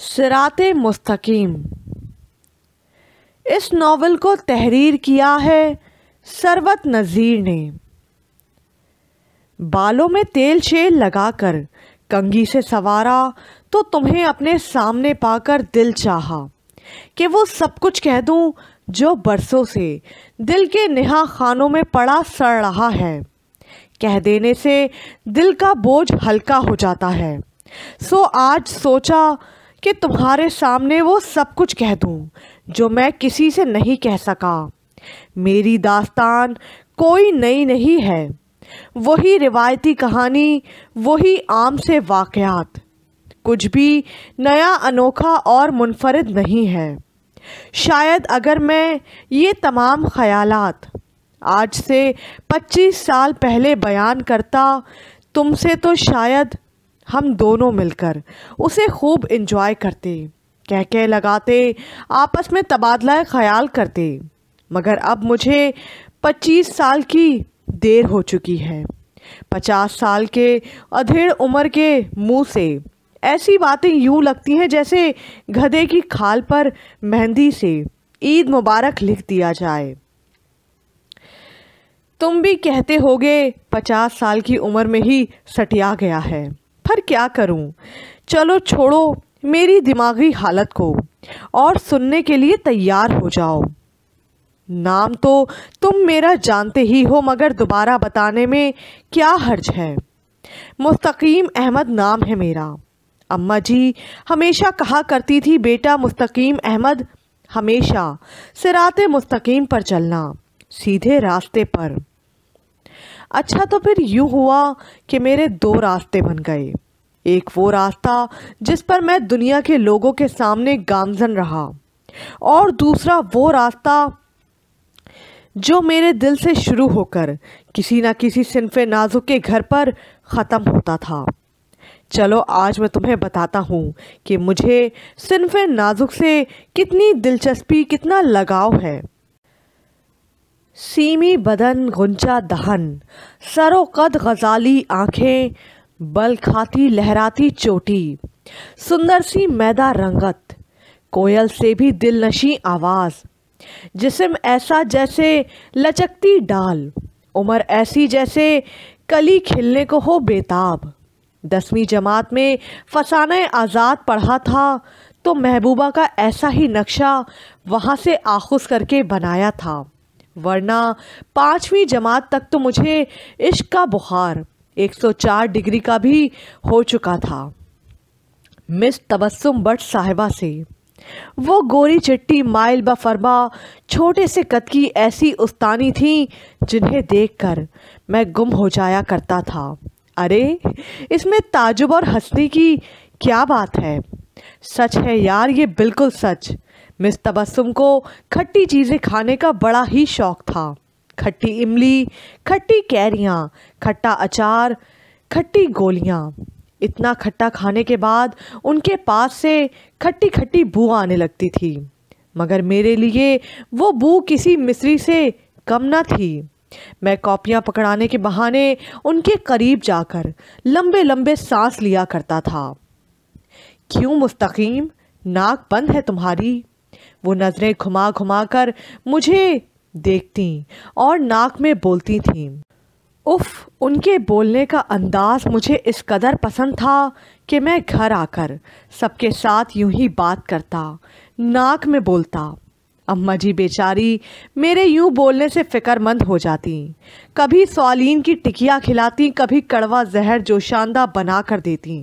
सिरात मुस्तकीम। इस नावल को तहरीर किया है सरवत नज़ीर ने। बालों में तेल शेल लगाकर कंगी से सवारा तो तुम्हें अपने सामने पाकर दिल चाहा कि वो सब कुछ कह दूँ जो बरसों से दिल के नेहा खानों में पड़ा सड़ रहा है। कह देने से दिल का बोझ हल्का हो जाता है। सो आज सोचा कि तुम्हारे सामने वो सब कुछ कह दूँ, जो मैं किसी से नहीं कह सका। मेरी दास्तान कोई नई नहीं है। वही रिवायती कहानी, वही आम से वाक़यात। कुछ भी नया, अनोखा और मुनफरद नहीं है। शायद अगर मैं ये तमाम ख़यालात आज से 25 साल पहले बयान करता, तुमसे तो शायद हम दोनों मिलकर उसे खूब इन्जॉय करते कह कह लगाते, आपस में तबादला ख्याल करते। मगर अब मुझे पच्चीस साल की देर हो चुकी है। पचास साल के अधेड़ उम्र के मुँह से ऐसी बातें यूँ लगती हैं जैसे गधे की खाल पर मेहंदी से ईद मुबारक लिख दिया जाए। तुम भी कहते होगे, पचास साल की उम्र में ही सटिया गया है। पर क्या करूँ? चलो छोड़ो, मेरी दिमागी हालत को, और सुनने के लिए तैयार हो जाओ। नाम तो तुम मेरा जानते ही हो, मगर दोबारा बताने में क्या हर्ज है? मुस्तकीम अहमद नाम है मेरा। अम्मा जी, हमेशा कहा करती थी, बेटा मुस्तकीम अहमद, हमेशा सिरात मुस्तकीम पर चलना, सीधे रास्ते पर। अच्छा तो फिर यूँ हुआ कि मेरे दो रास्ते बन गए। एक वो रास्ता जिस पर मैं दुनिया के लोगों के सामने गामजन रहा और दूसरा वो रास्ता जो मेरे दिल से शुरू होकर किसी ना किसी सिनफ नाजुक के घर पर ख़त्म होता था। चलो, आज मैं तुम्हें बताता हूँ कि मुझे सिनफ नाजुक से कितनी दिलचस्पी, कितना लगाव है। सीमी बदन गुंचा दहन, सरो कद गजाली आँखें, बल खाती लहराती चोटी। सुंदर सी मैदा रंगत, कोयल से भी दिल नशी आवाज़। जिसम ऐसा जैसे लचकती डाल, उम्र ऐसी जैसे कली खिलने को हो बेताब। दसवीं जमात में फसाना आज़ाद पढ़ा था तो महबूबा का ऐसा ही नक्शा वहाँ से आखुश करके बनाया था। वरना पाँचवीं जमात तक तो मुझे इश्क का बुखार 104 डिग्री का भी हो चुका था। मिस तबस्सुम बट साहिबा से, वो गोरी चिट्टी माइल बफरबा छोटे से कद की ऐसी उस्तानी थी जिन्हें देखकर मैं गुम हो जाया करता था। अरे, इसमें ताजुब और हंसने की क्या बात है? सच है यार, ये बिल्कुल सच। मिस तबस्सुम को खट्टी चीज़ें खाने का बड़ा ही शौक था। खट्टी इमली, खट्टी कैरियाँ, खट्टा अचार, खट्टी गोलियाँ। इतना खट्टा खाने के बाद उनके पास से खट्टी खट्टी बू आने लगती थी। मगर मेरे लिए वो बू किसी मिस्री से कम न थी। मैं कॉपियाँ पकड़ाने के बहाने उनके करीब जाकर लंबे लंबे सांस लिया करता था। क्यों मुस्तकीम? नाक बंद है तुम्हारी। वो नज़रें घुमा घुमा कर मुझे देखती और नाक में बोलती थीं, उफ, उनके बोलने का अंदाज मुझे इस कदर पसंद था कि मैं घर आकर सबके साथ यूँ ही बात करता, नाक में बोलता। अम्मा जी बेचारी, मेरे यूँ बोलने से फ़िक्रमंद हो जाती। कभी सवालीन की टिकिया खिलाती, कभी कड़वा जहर जोशानदा बना कर देती।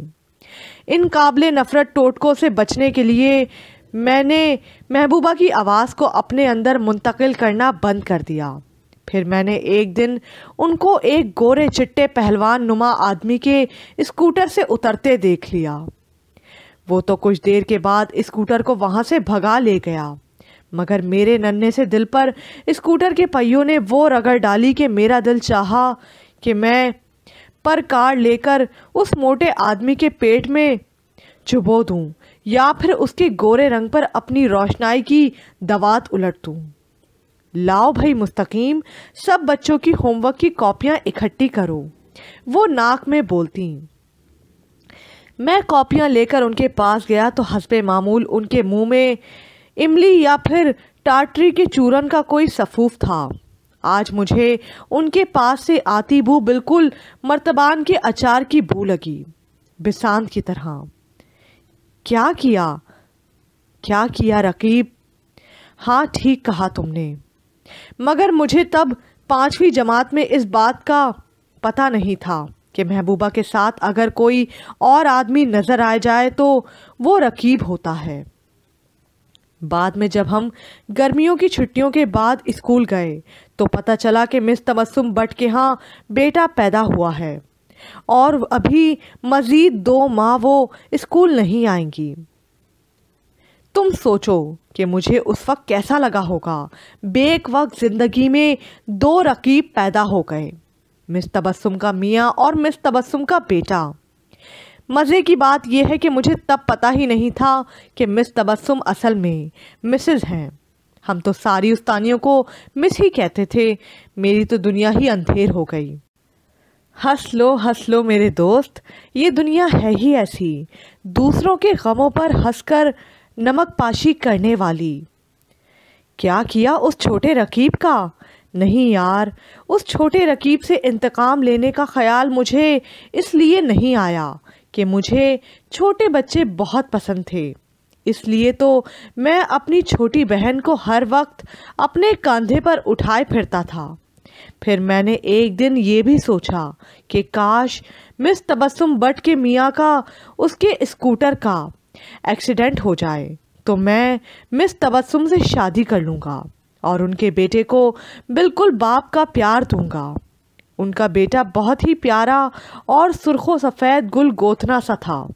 इन काबिल नफ़रत टोटकों से बचने के लिए मैंने महबूबा की आवाज़ को अपने अंदर मुंतकिल करना बंद कर दिया। फिर मैंने एक दिन उनको एक गोरे चिट्टे पहलवान नुमा आदमी के स्कूटर से उतरते देख लिया। वो तो कुछ देर के बाद स्कूटर को वहाँ से भगा ले गया। मगर मेरे नन्हे से दिल पर स्कूटर के पहियों ने वो रगड़ डाली कि मेरा दिल चाहा कि मैं पर कार लेकर उस मोटे आदमी के पेट में चुबो दूँ। या फिर उसके गोरे रंग पर अपनी रोशनाई की दवात उलट दूँ। लाओ भाई मुस्तकीम, सब बच्चों की होमवर्क की कॉपियाँ इकट्ठी करो। वो नाक में बोलती मैं कॉपियाँ लेकर उनके पास गया तो हंसबे मामूल उनके मुँह में इमली या फिर टाटरी के चूरन का कोई सफूफ था। आज मुझे उनके पास से आती बू बिल्कुल मर्तबान के अचार की बू लगी। बिसांत की तरह। क्या किया? क्या किया रकीब? हाँ ठीक कहा तुमने। मगर मुझे तब पांचवी जमात में इस बात का पता नहीं था कि महबूबा के साथ अगर कोई और आदमी नज़र आ जाए तो वो रकीब होता है। बाद में जब हम गर्मियों की छुट्टियों के बाद स्कूल गए तो पता चला कि मिस तबस्सुम बट के यहाँ बेटा पैदा हुआ है। और अभी मज़ीद दो माह वो स्कूल नहीं आएँगी। तुम सोचो कि मुझे उस वक्त कैसा लगा होगा। बेक वक्त ज़िंदगी में दो रकीब पैदा हो गए। मिस तबस्सुम का मियाँ और मिस तबस्सुम का बेटा। मज़े की बात यह है कि मुझे तब पता ही नहीं था कि मिस तबस्सुम असल में मिसेज हैं। हम तो सारी उस्तानियों को मिस ही कहते थे। मेरी तो दुनिया ही अंधेर हो गई। हंस लो हंस लो मेरे दोस्त, ये दुनिया है ही ऐसी। दूसरों के गमों पर हंसकर नमक पाशी करने वाली। क्या किया उस छोटे रकीब का? नहीं यार, उस छोटे रकीब से इंतकाम लेने का ख्याल मुझे इसलिए नहीं आया कि मुझे छोटे बच्चे बहुत पसंद थे। इसलिए तो मैं अपनी छोटी बहन को हर वक्त अपने कंधे पर उठाए फिरता था। फिर मैंने एक दिन ये भी सोचा कि काश मिस तबस्सुम बट के मियाँ का उसके स्कूटर का एक्सीडेंट हो जाए तो मैं मिस तबस्सुम से शादी कर लूँगा और उनके बेटे को बिल्कुल बाप का प्यार दूँगा। उनका बेटा बहुत ही प्यारा और सुर्खो सफ़ेद गुल गोथना सा था।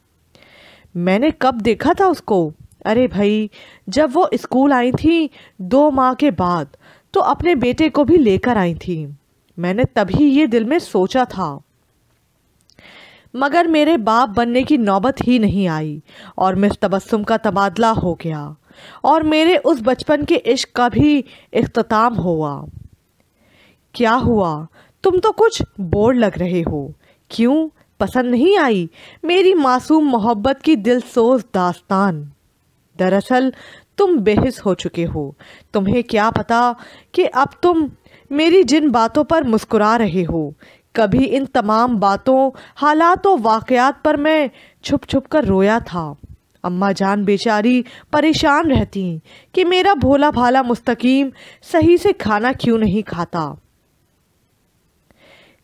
मैंने कब देखा था उसको? अरे भाई, जब वो स्कूल आई थी दो माह के बाद तो अपने बेटे को भी लेकर आई थी। मैंने तभी ये दिल में सोचा था। मगर मेरे बाप बनने की नौबत ही नहीं आई और मिस तबस्सुम का तबादला हो गया और मेरे उस बचपन के इश्क का भी अख्ताम हुआ। क्या हुआ? तुम तो कुछ बोर लग रहे हो। क्यों? पसंद नहीं आई? मेरी मासूम मोहब्बत की दिलसोज दास्तान। दरअसल तुम बेहिस हो चुके हो। तुम्हें क्या पता कि अब तुम मेरी जिन बातों पर मुस्कुरा रहे हो। कभी इन तमाम बातों, हालात और वाक़यात पर मैं छुप छुप कर रोया था। अम्मा जान बेचारी परेशान रहती कि मेरा भोला भाला मुस्तकीम सही से खाना क्यों नहीं खाता?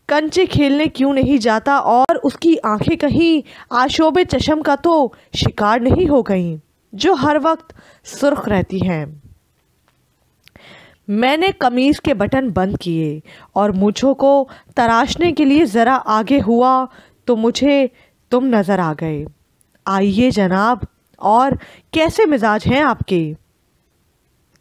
कंचे खेलने क्यों नहीं जाता और उसकी आँखें कहीं आशोबे चशम का तो शिकार नहीं हो गईं? जो हर वक्त सुर्ख रहती हैं। मैंने कमीज़ के बटन बंद किए और मुझों को तराशने के लिए ज़रा आगे हुआ तो मुझे तुम नज़र आ गए। आइए जनाब, और कैसे मिजाज हैं आपके?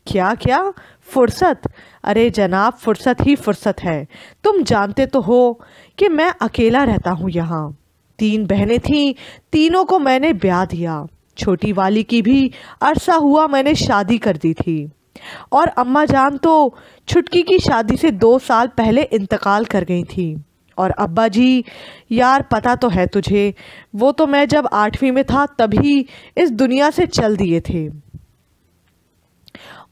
क्या क्या? फुर्सत? अरे जनाब, फुर्सत ही फुर्सत है। तुम जानते तो हो कि मैं अकेला रहता हूँ यहाँ। तीन बहनें थीं, तीनों को मैंने ब्याह दिया। छोटी वाली की भी अरसा हुआ मैंने शादी कर दी थी। और अम्मा जान तो छुटकी की शादी से दो साल पहले इंतकाल कर गई थी। और अब्बा जी, यार पता तो है तुझे, वो तो मैं जब आठवीं में था तभी इस दुनिया से चल दिए थे।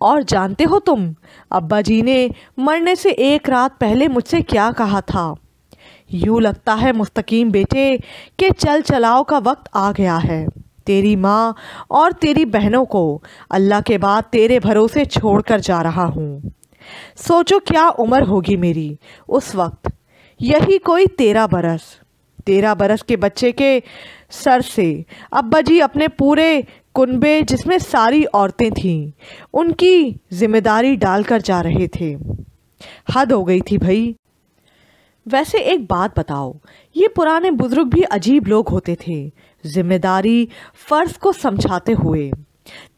और जानते हो तुम, अब्बा जी ने मरने से एक रात पहले मुझसे क्या कहा था? यूँ लगता है मुस्तकीम बेटे, के चल चलाओ का वक्त आ गया है। तेरी माँ और तेरी बहनों को अल्लाह के बाद तेरे भरोसे छोड़कर जा रहा हूँ। सोचो क्या उम्र होगी मेरी उस वक्त। यही कोई तेरह बरस। तेरह बरस के बच्चे के सर से अब्बा जी अपने पूरे कुनबे जिसमें सारी औरतें थीं, उनकी ज़िम्मेदारी डालकर जा रहे थे। हद हो गई थी भाई। वैसे एक बात बताओ, ये पुराने बुज़ुर्ग भी अजीब लोग होते थे। ज़िम्मेदारी फ़र्ज़ को समझाते हुए।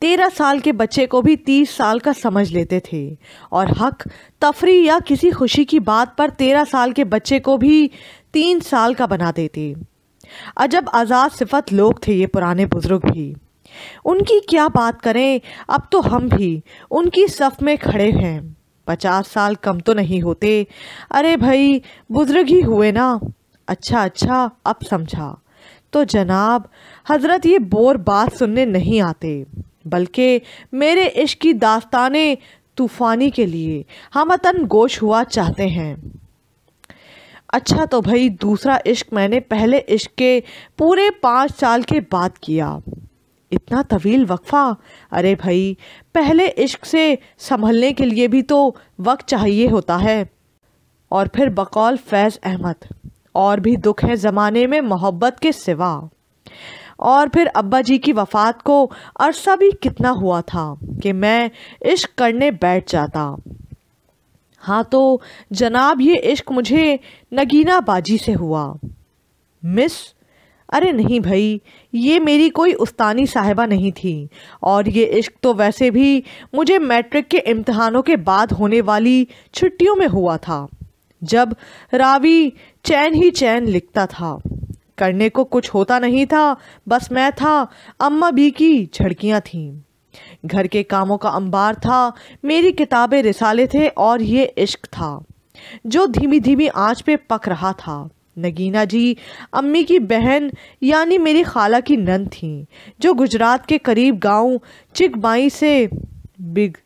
तेरह साल के बच्चे को भी तीस साल का समझ लेते थे। और हक, तफरी या किसी खुशी की बात पर तेरह साल के बच्चे को भी तीन साल का बना देते। अजब आज़ाद सिफत लोग थे ये पुराने बुज़ुर्ग भी। उनकी क्या बात करें, अब तो हम भी उनकी सफ़ में खड़े हैं। पचास साल कम तो नहीं होते। अरे भाई, बुज़ुर्ग ही हुए ना। अच्छा अच्छा अब समझा। तो जनाब, हज़रत ये बोर बात सुनने नहीं आते, बल्कि मेरे इश्क की दास्ताने तूफ़ानी के लिए हम तन गोश हुआ चाहते हैं। अच्छा तो भाई, दूसरा इश्क मैंने पहले इश्क के पूरे पाँच साल के बाद किया। इतना तवील वक्फ़ा, अरे भाई, पहले इश्क से संभलने के लिए भी तो वक्त चाहिए होता है। और फिर बकौल फैज़ अहमद। और भी दुख है ज़माने में मोहब्बत के सिवा। और फिर अब्बा जी की वफ़ात को अरसा भी कितना हुआ था कि मैं इश्क करने बैठ जाता। हाँ तो जनाब, ये इश्क मुझे नगीना बाजी से हुआ। मिस, अरे नहीं भाई, ये मेरी कोई उस्तानी साहिबा नहीं थी। और ये इश्क तो वैसे भी मुझे मैट्रिक के इम्तहानों के बाद होने वाली छुट्टियों में हुआ था। जब रावी चैन ही चैन लिखता था। करने को कुछ होता नहीं था, बस मैं था, अम्मा भी की झड़कियाँ थीं। घर के कामों का अंबार था, मेरी किताबें रिसाले थे और ये इश्क था, जो धीमी धीमी आँच पे पक रहा था। नगीना जी, अम्मी की बहन, यानी मेरी खाला की नन थी, जो गुजरात के करीब गाँव चिकबाई से बिग,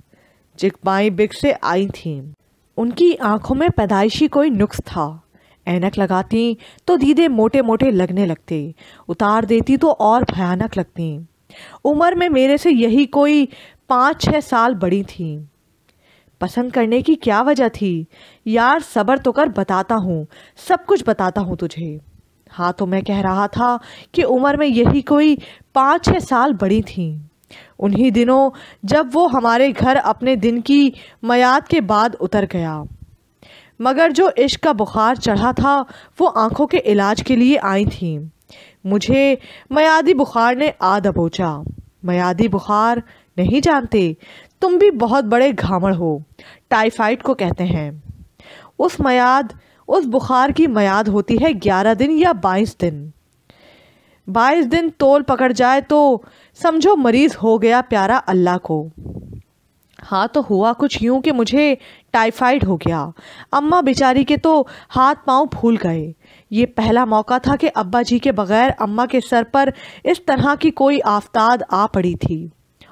चिकबाई बिग से आई थी। उनकी आँखों में पैदाइशी कोई नुक्स था। ऐनक लगाती तो दीदे मोटे मोटे लगने लगते। उतार देती तो और भयानक लगती। उम्र में मेरे से यही कोई पाँच छः साल बड़ी थी। पसंद करने की क्या वजह थी? यार, सब्र तो कर, बताता हूँ। सब कुछ बताता हूँ तुझे। हाँ तो मैं कह रहा था कि उम्र में यही कोई पाँच छः साल बड़ी थी। उन्हीं दिनों जब वो हमारे घर अपने दिन की मयाद के बाद उतर गया। मगर जो इश्क का बुखार चढ़ा था, वो आँखों के इलाज के लिए आई थी। मुझे मयादी बुखार ने आ दबोचा। मयादी बुखार नहीं जानते, तुम भी बहुत बड़े घामड़ हो, टाइफाइड को कहते हैं। उस मयाद, उस बुखार की मयाद होती है ग्यारह दिन या बाईस दिन। बाईस दिन तोल पकड़ जाए तो समझो मरीज़ हो गया प्यारा अल्लाह को। हाँ तो हुआ कुछ यूँ कि मुझे टाइफाइड हो गया। अम्मा बेचारी के तो हाथ पाँव फूल गए। ये पहला मौका था कि अब्बा जी के बगैर अम्मा के सर पर इस तरह की कोई आफ्ताद आ पड़ी थी।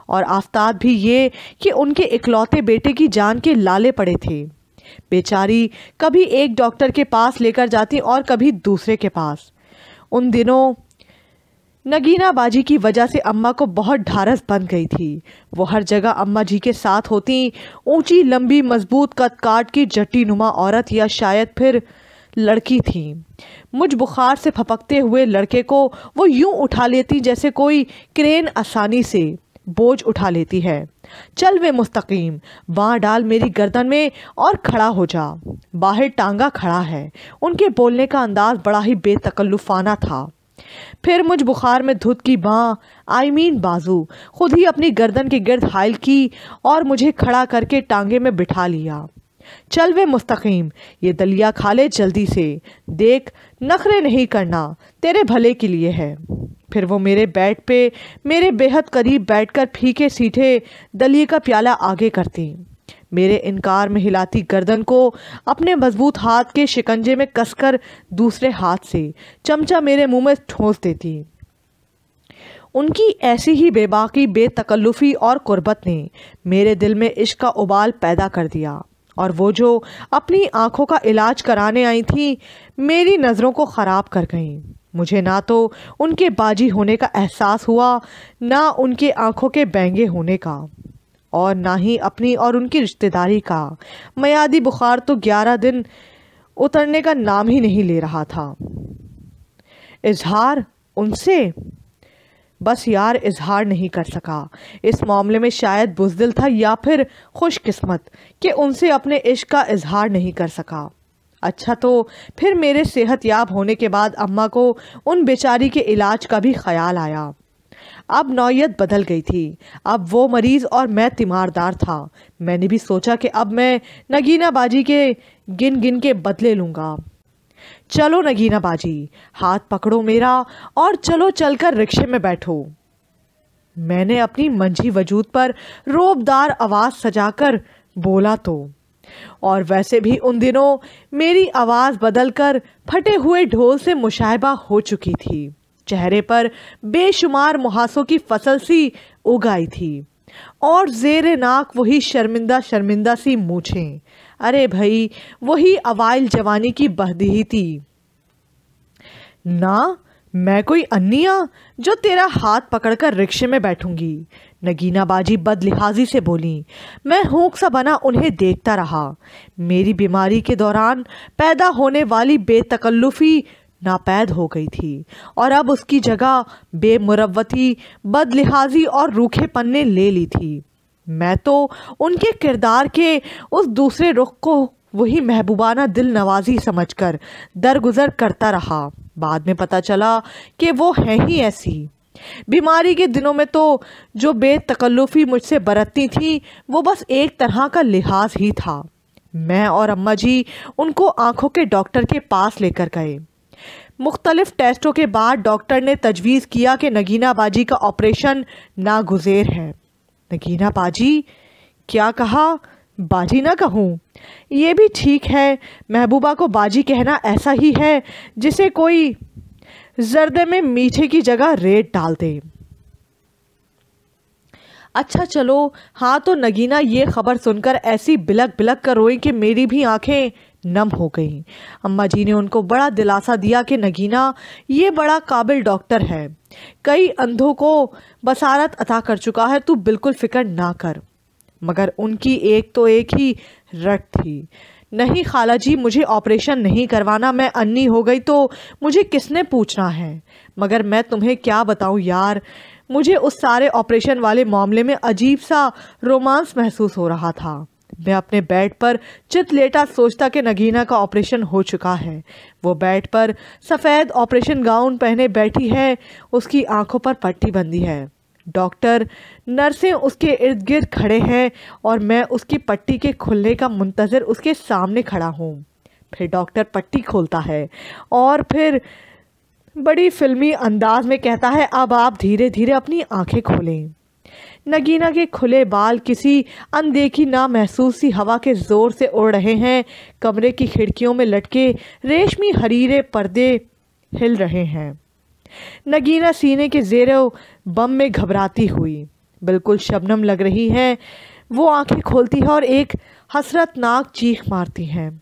और आफ्ताद भी ये कि उनके इकलौते बेटे की जान के लाले पड़े थे। बेचारी कभी एक डॉक्टर के पास लेकर जाती और कभी दूसरे के पास। उन दिनों नगीना बाजी की वजह से अम्मा को बहुत ढारस बन गई थी। वो हर जगह अम्मा जी के साथ होती, ऊँची, लंबी, मज़बूत कद काट की जट्टी नुमा औरत या शायद फिर लड़की थी। मुझ बुखार से फपकते हुए लड़के को वो यूँ उठा लेती जैसे कोई क्रेन आसानी से बोझ उठा लेती है। चल वे मुस्तकीम वहाँ डाल मेरी गर्दन में और खड़ा हो जा। बाहर टांगा खड़ा है। उनके बोलने का अंदाज बड़ा ही बेतकल्लुफाना था। फिर मुझ बुखार में धुत की बाँ, आई मीन बाजू। खुद ही अपनी गर्दन के गिर्द हाइल की और मुझे खड़ा करके टांगे में बिठा लिया। चल वे मुस्तकीम, ये दलिया खा ले जल्दी से। देख, नखरे नहीं करना, तेरे भले के लिए है। फिर वो मेरे बेड पे, मेरे बेहद करीब बैठकर फीके सीठे दलिए का प्याला आगे करती। मेरे इनकार में हिलाती गर्दन को अपने मज़बूत हाथ के शिकंजे में कसकर दूसरे हाथ से चमचा मेरे मुँह में ठोंस देती। उनकी ऐसी ही बेबाकी, बेतकल्लुफ़ी और कुर्बत ने मेरे दिल में इश्क का उबाल पैदा कर दिया और वो जो अपनी आँखों का इलाज कराने आई थी, मेरी नज़रों को ख़राब कर गईं। मुझे ना तो उनके बाजी होने का एहसास हुआ, ना उनके आँखों के बैंगे होने का। और ना ही अपनी और उनकी रिश्तेदारी का। मयादी बुखार तो ग्यारह दिन उतरने का नाम ही नहीं ले रहा था। इजहार उनसे? बस यार, इजहार नहीं कर सका। इस मामले में शायद बुजदिल था या फिर खुशकिस्मत कि उनसे अपने इश्क का इजहार नहीं कर सका। अच्छा तो फिर मेरे सेहत याब होने के बाद अम्मा को उन बेचारी के इलाज का भी ख्याल आया। अब नौयत बदल गई थी। अब वो मरीज़ और मैं तीमारदार था। मैंने भी सोचा कि अब मैं नगीना बाजी के गिन गिन के बदले लूँगा। चलो नगीना बाजी हाथ पकड़ो मेरा और चलो चलकर रिक्शे में बैठो। मैंने अपनी मंझी वजूद पर रोबदार आवाज़ सजाकर बोला तो और वैसे भी उन दिनों मेरी आवाज़ बदलकर फटे हुए ढोल से मुशायबा हो चुकी थी। चेहरे पर बेशुमार मुहासों की फ़सल सी उगाई थी। और जेर नाक वही शर्मिंदा शर्मिंदा सी मूछें। अरे भाई, वही अवाइल जवानी की बहदी थी। ना, मैं कोई अन्निया जो तेरा हाथ पकड़कर रिक्शे में बैठूँगी। नगीना बाजी बदलिहाजी से बोली, मैं हूक सा बना उन्हें देखता रहा। मेरी बीमारी के दौरान पैदा होने वाली बेतकल्लुफ़ी नापैद हो गई थी। और अब उसकी जगह बेमुरवती बदलिहाजी और रूखे पन्ने ले ली थी। मैं तो उनके किरदार के उस दूसरे रुख को वही महबूबाना दिल नवाजी समझकर दरगुजर करता रहा। बाद में पता चला कि वो है ही ऐसी। बीमारी के दिनों में तो जो बेतकल्लुफ़ी मुझसे बरतती थी, वो बस एक तरह का लिहाज ही था। मैं और अम्मा जी उनको आँखों के डॉक्टर के पास लेकर गए। मुख्तलिफ़ टेस्टों के बाद डॉक्टर ने तजवीज़ किया कि नगीना बाजी का ऑपरेशन नागुजेर है। नगीना बाजी, क्या कहा? बाजी ना कहूँ। ये भी ठीक है, महबूबा को बाजी कहना ऐसा ही है जिसे कोई जर्दे में मीठे की जगह रेत डाल दे। अच्छा चलो हाँ तो नगीना ये खबर सुनकर ऐसी बिलक बिलक कर रोई कि मेरी भी आँखें नम हो गईं। अम्मा जी ने उनको बड़ा दिलासा दिया कि, नगीना, ये बड़ा काबिल डॉक्टर है। कई अंधों को बसारत अता कर चुका है, तू बिल्कुल फ़िक्र ना कर। मगर उनकी एक तो एक ही रट थी। नहीं खाला जी, मुझे ऑपरेशन नहीं करवाना, मैं अन्नी हो गई तो मुझे किसने पूछना है? मगर मैं तुम्हें क्या बताऊँ यार, मुझे उस सारे ऑपरेशन वाले मामले में अजीब सा रोमांस महसूस हो रहा था। मैं अपने बेड पर चित लेटा सोचता कि नगीना का ऑपरेशन हो चुका है। वो बेड पर सफ़ेद ऑपरेशन गाउन पहने बैठी है। उसकी आँखों पर पट्टी बंधी है। डॉक्टर नर्सें उसके इर्द गिर्द खड़े हैं और मैं उसकी पट्टी के खुलने का मुंतज़र उसके सामने खड़ा हूँ। फिर डॉक्टर पट्टी खोलता है और फिर बड़ी फिल्मी अंदाज में कहता है, अब आप धीरे धीरे अपनी आँखें खोलें। नगीना के खुले बाल किसी अनदेखी ना महसूस हवा के ज़ोर से उड़ रहे हैं। कमरे की खिड़कियों में लटके रेशमी हरीरे पर्दे हिल रहे हैं। नगीना सीने के जेरों बम में घबराती हुई। बिल्कुल शबनम लग रही है। वो आँखें खोलती है और एक हसरतनाक चीख मारती है।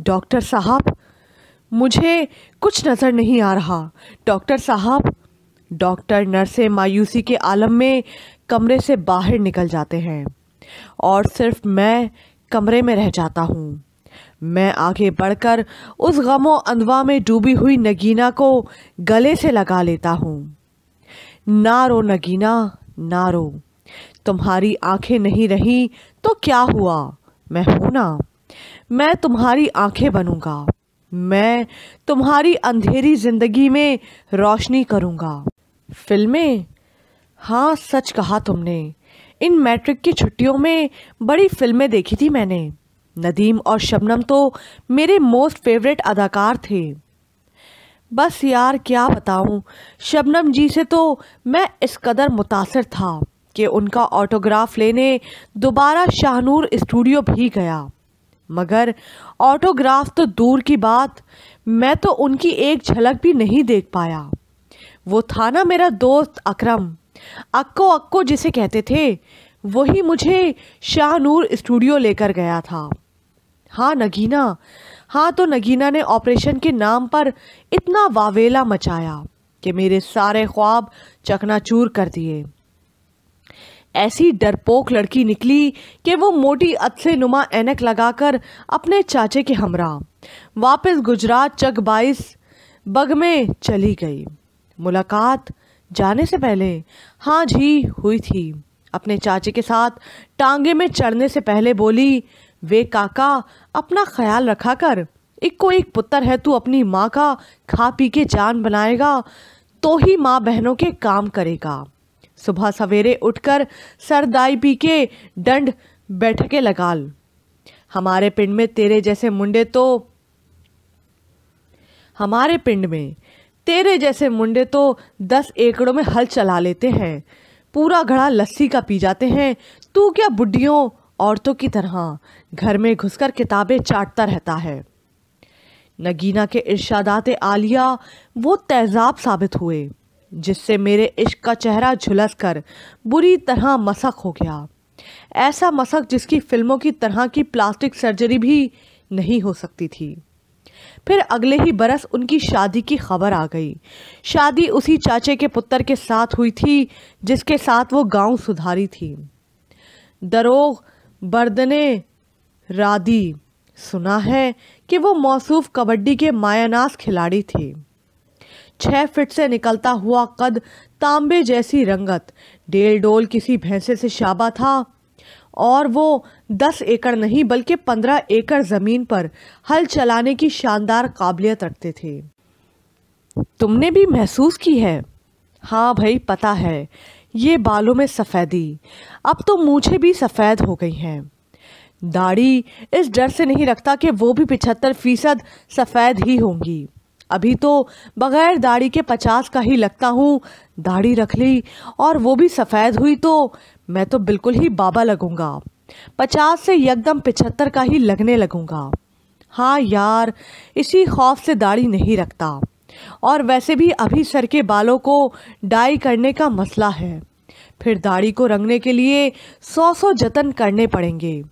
डॉक्टर साहब, मुझे कुछ नज़र नहीं आ रहा। डॉक्टर साहब डॉक्टर नर्सें मायूसी के आलम में कमरे से बाहर निकल जाते हैं। और सिर्फ़ मैं कमरे में रह जाता हूँ। मैं आगे बढ़कर उस गमो अंदवा में डूबी हुई नगीना को गले से लगा लेता हूँ। ना रो नगीना ना रो तुम्हारी आँखें नहीं रही तो क्या हुआ? मैं हूँ ना। मैं तुम्हारी आँखें बनूँगा। मैं तुम्हारी अंधेरी ज़िंदगी में रोशनी करूँगा। फ़िल्में? हाँ सच कहा तुमने। इन मैट्रिक की छुट्टियों में बड़ी फ़िल्में देखी थी मैंने। नदीम और शबनम तो मेरे मोस्ट फेवरेट अदाकार थे। बस यार, क्या बताऊँ? शबनम जी से तो मैं इस कदर मुतासर था कि उनका ऑटोग्राफ लेने दोबारा शाहनूर स्टूडियो भी गया। मगर ऑटोग्राफ तो दूर की बात, मैं तो उनकी एक झलक भी नहीं देख पाया। वो था ना मेरा दोस्त अकरम। अक्को अक्को जिसे कहते थे, वही मुझे शाहनूर स्टूडियो लेकर गया था। हाँ नगीना। हाँ तो नगीना ने ऑपरेशन के नाम पर इतना वावेला मचाया कि मेरे सारे ख्वाब चकनाचूर कर दिए। ऐसी डरपोक लड़की निकली कि वो मोटी अच्छे नुमा एनक लगाकर अपने चाचे के हमरा वापस गुजरात चक बाईस बग में चली गई। मुलाकात जाने से पहले हाँ जी, हुई थी। अपने चाचे के साथ टांगे में चढ़ने से पहले बोली, वे काका, अपना ख्याल रखा कर एक को एक पुत्र है, तू अपनी माँ का खा पी के जान बनाएगा तो ही माँ बहनों के काम करेगा। सुबह सवेरे उठकर सरदाई पी के दंड बैठके लगाल। हमारे पिंड में तेरे जैसे मुंडे तो हमारे पिंड में तेरे जैसे मुंडे तो दस एकड़ों में हल चला लेते हैं। पूरा घड़ा लस्सी का पी जाते हैं। तू क्या बुढ़ियों औरतों की तरह घर में घुसकर किताबें चाटता रहता है? नगीना के इर्शादात आलिया वो तेजाब साबित हुए, जिससे मेरे इश्क का चेहरा झुलस कर बुरी तरह मसक हो गया। ऐसा मसक जिसकी फ़िल्मों की तरह की प्लास्टिक सर्जरी भी नहीं हो सकती थी। फिर अगले ही बरस उनकी शादी की खबर आ गई। शादी उसी चाचे के पुत्र के साथ हुई थी, जिसके साथ वो गाँव सुधारी थी। दरोग बर्दने रादी सुना है कि वो मौसूफ कबड्डी के मायानास खिलाड़ी थे। छह फिट से निकलता हुआ कद तांबे जैसी रंगत, डेल डोल किसी भैंसे से शाबा था और वो दस एकड़ नहीं, बल्कि पंद्रह एकड़ ज़मीन पर हल चलाने की शानदार काबिलियत रखते थे। तुमने भी महसूस की है? हाँ भाई, पता है, ये बालों में सफ़ेदी। अब तो मूछे भी सफ़ेद हो गई हैं। दाढ़ी इस डर से नहीं रखता कि वो भी पिछहत्तर फ़ीसद सफ़ेद ही होंगी। अभी तो बगैर दाढ़ी के पचास का ही लगता हूँ। दाढ़ी रख ली और वो भी सफ़ेद हुई तो मैं तो बिल्कुल ही बाबा लगूँगा। पचास से एकदम पिछहत्तर का ही लगने लगूँगा। हाँ यार, इसी खौफ से दाढ़ी नहीं रखता। और वैसे भी अभी सर के बालों को डाई करने का मसला है। फिर दाढ़ी को रंगने के लिए सौ सौ जतन करने पड़ेंगे।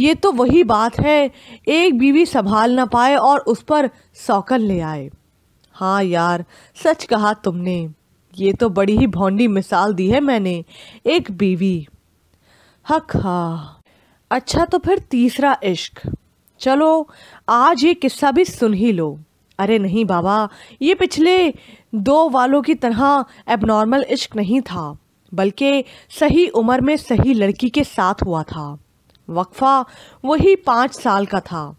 ये तो वही बात है, एक बीवी संभाल ना पाए और उस पर सौकन ले आए। हाँ यार, सच कहा तुमने, ये तो बड़ी ही भौंडी मिसाल दी है मैंने, एक बीवी। हक हाँ। अच्छा तो फिर तीसरा इश्क। चलो, आज ये किस्सा भी सुन ही लो। अरे नहीं बाबा, ये पिछले दो वालों की तरह एबनॉर्मल इश्क नहीं था, बल्कि सही उम्र में सही लड़की के साथ हुआ था। वक्फा वही पाँच साल का था।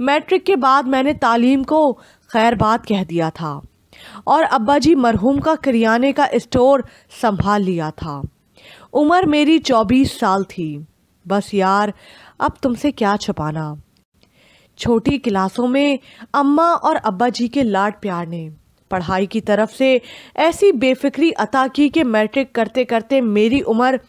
मैट्रिक के बाद मैंने तालीम को खैर बात कह दिया था और अब्बा जी मरहूम का करियाने का स्टोर संभाल लिया था। उम्र मेरी चौबीस साल थी। बस यार, अब तुमसे क्या छुपाना? छोटी क्लासों में अम्मा और अब्बा जी के लाड प्यार ने पढ़ाई की तरफ़ से ऐसी बेफिक्री अता की कि मैट्रिक करते करते मेरी उम्र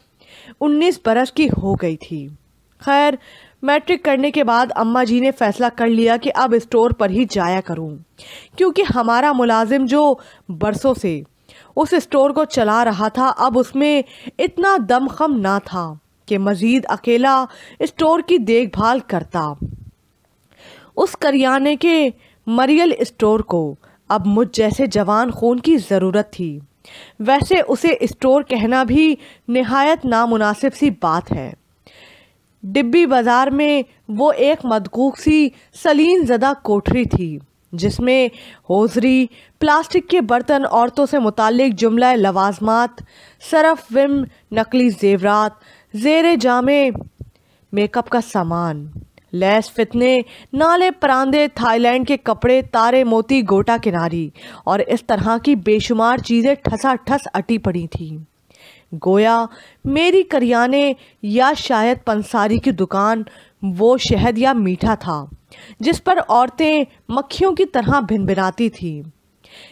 19 बरस की हो गई थी। खैर, मैट्रिक करने के बाद अम्मा जी ने फैसला कर लिया कि अब स्टोर पर ही जाया करूँ। क्योंकि हमारा मुलाजिम जो बरसों से उस स्टोर को चला रहा था, अब उसमें इतना दमखम ना था कि मज़ीद अकेला स्टोर की देखभाल करता। उस करियाने के मरियल स्टोर को अब मुझ जैसे जवान खून की ज़रूरत थी। वैसे उसे स्टोर कहना भी नहायत नामुनासिब सी बात है। डिब्बी बाज़ार में वो एक मदकूक सी सलीन ज़दा कोठरी थी, जिसमें होजरी, प्लास्टिक के बर्तन औरतों से मुतालिक जुमला लवाजमात, सरफ विम, नकली जेवरात, जेर जामे, मेकअप का सामान, लैस फितने, नाले परांदे थाईलैंड के कपड़े, तारे मोती, गोटा किनारी, और इस तरह की बेशुमार चीज़ें ठसा ठस अटी पड़ी थीं। गोया, मेरी करियाने या शायद पंसारी की दुकान, वो शहद या मीठा था, जिस पर औरतें मक्खियों की तरह भिनभिनाती थीं।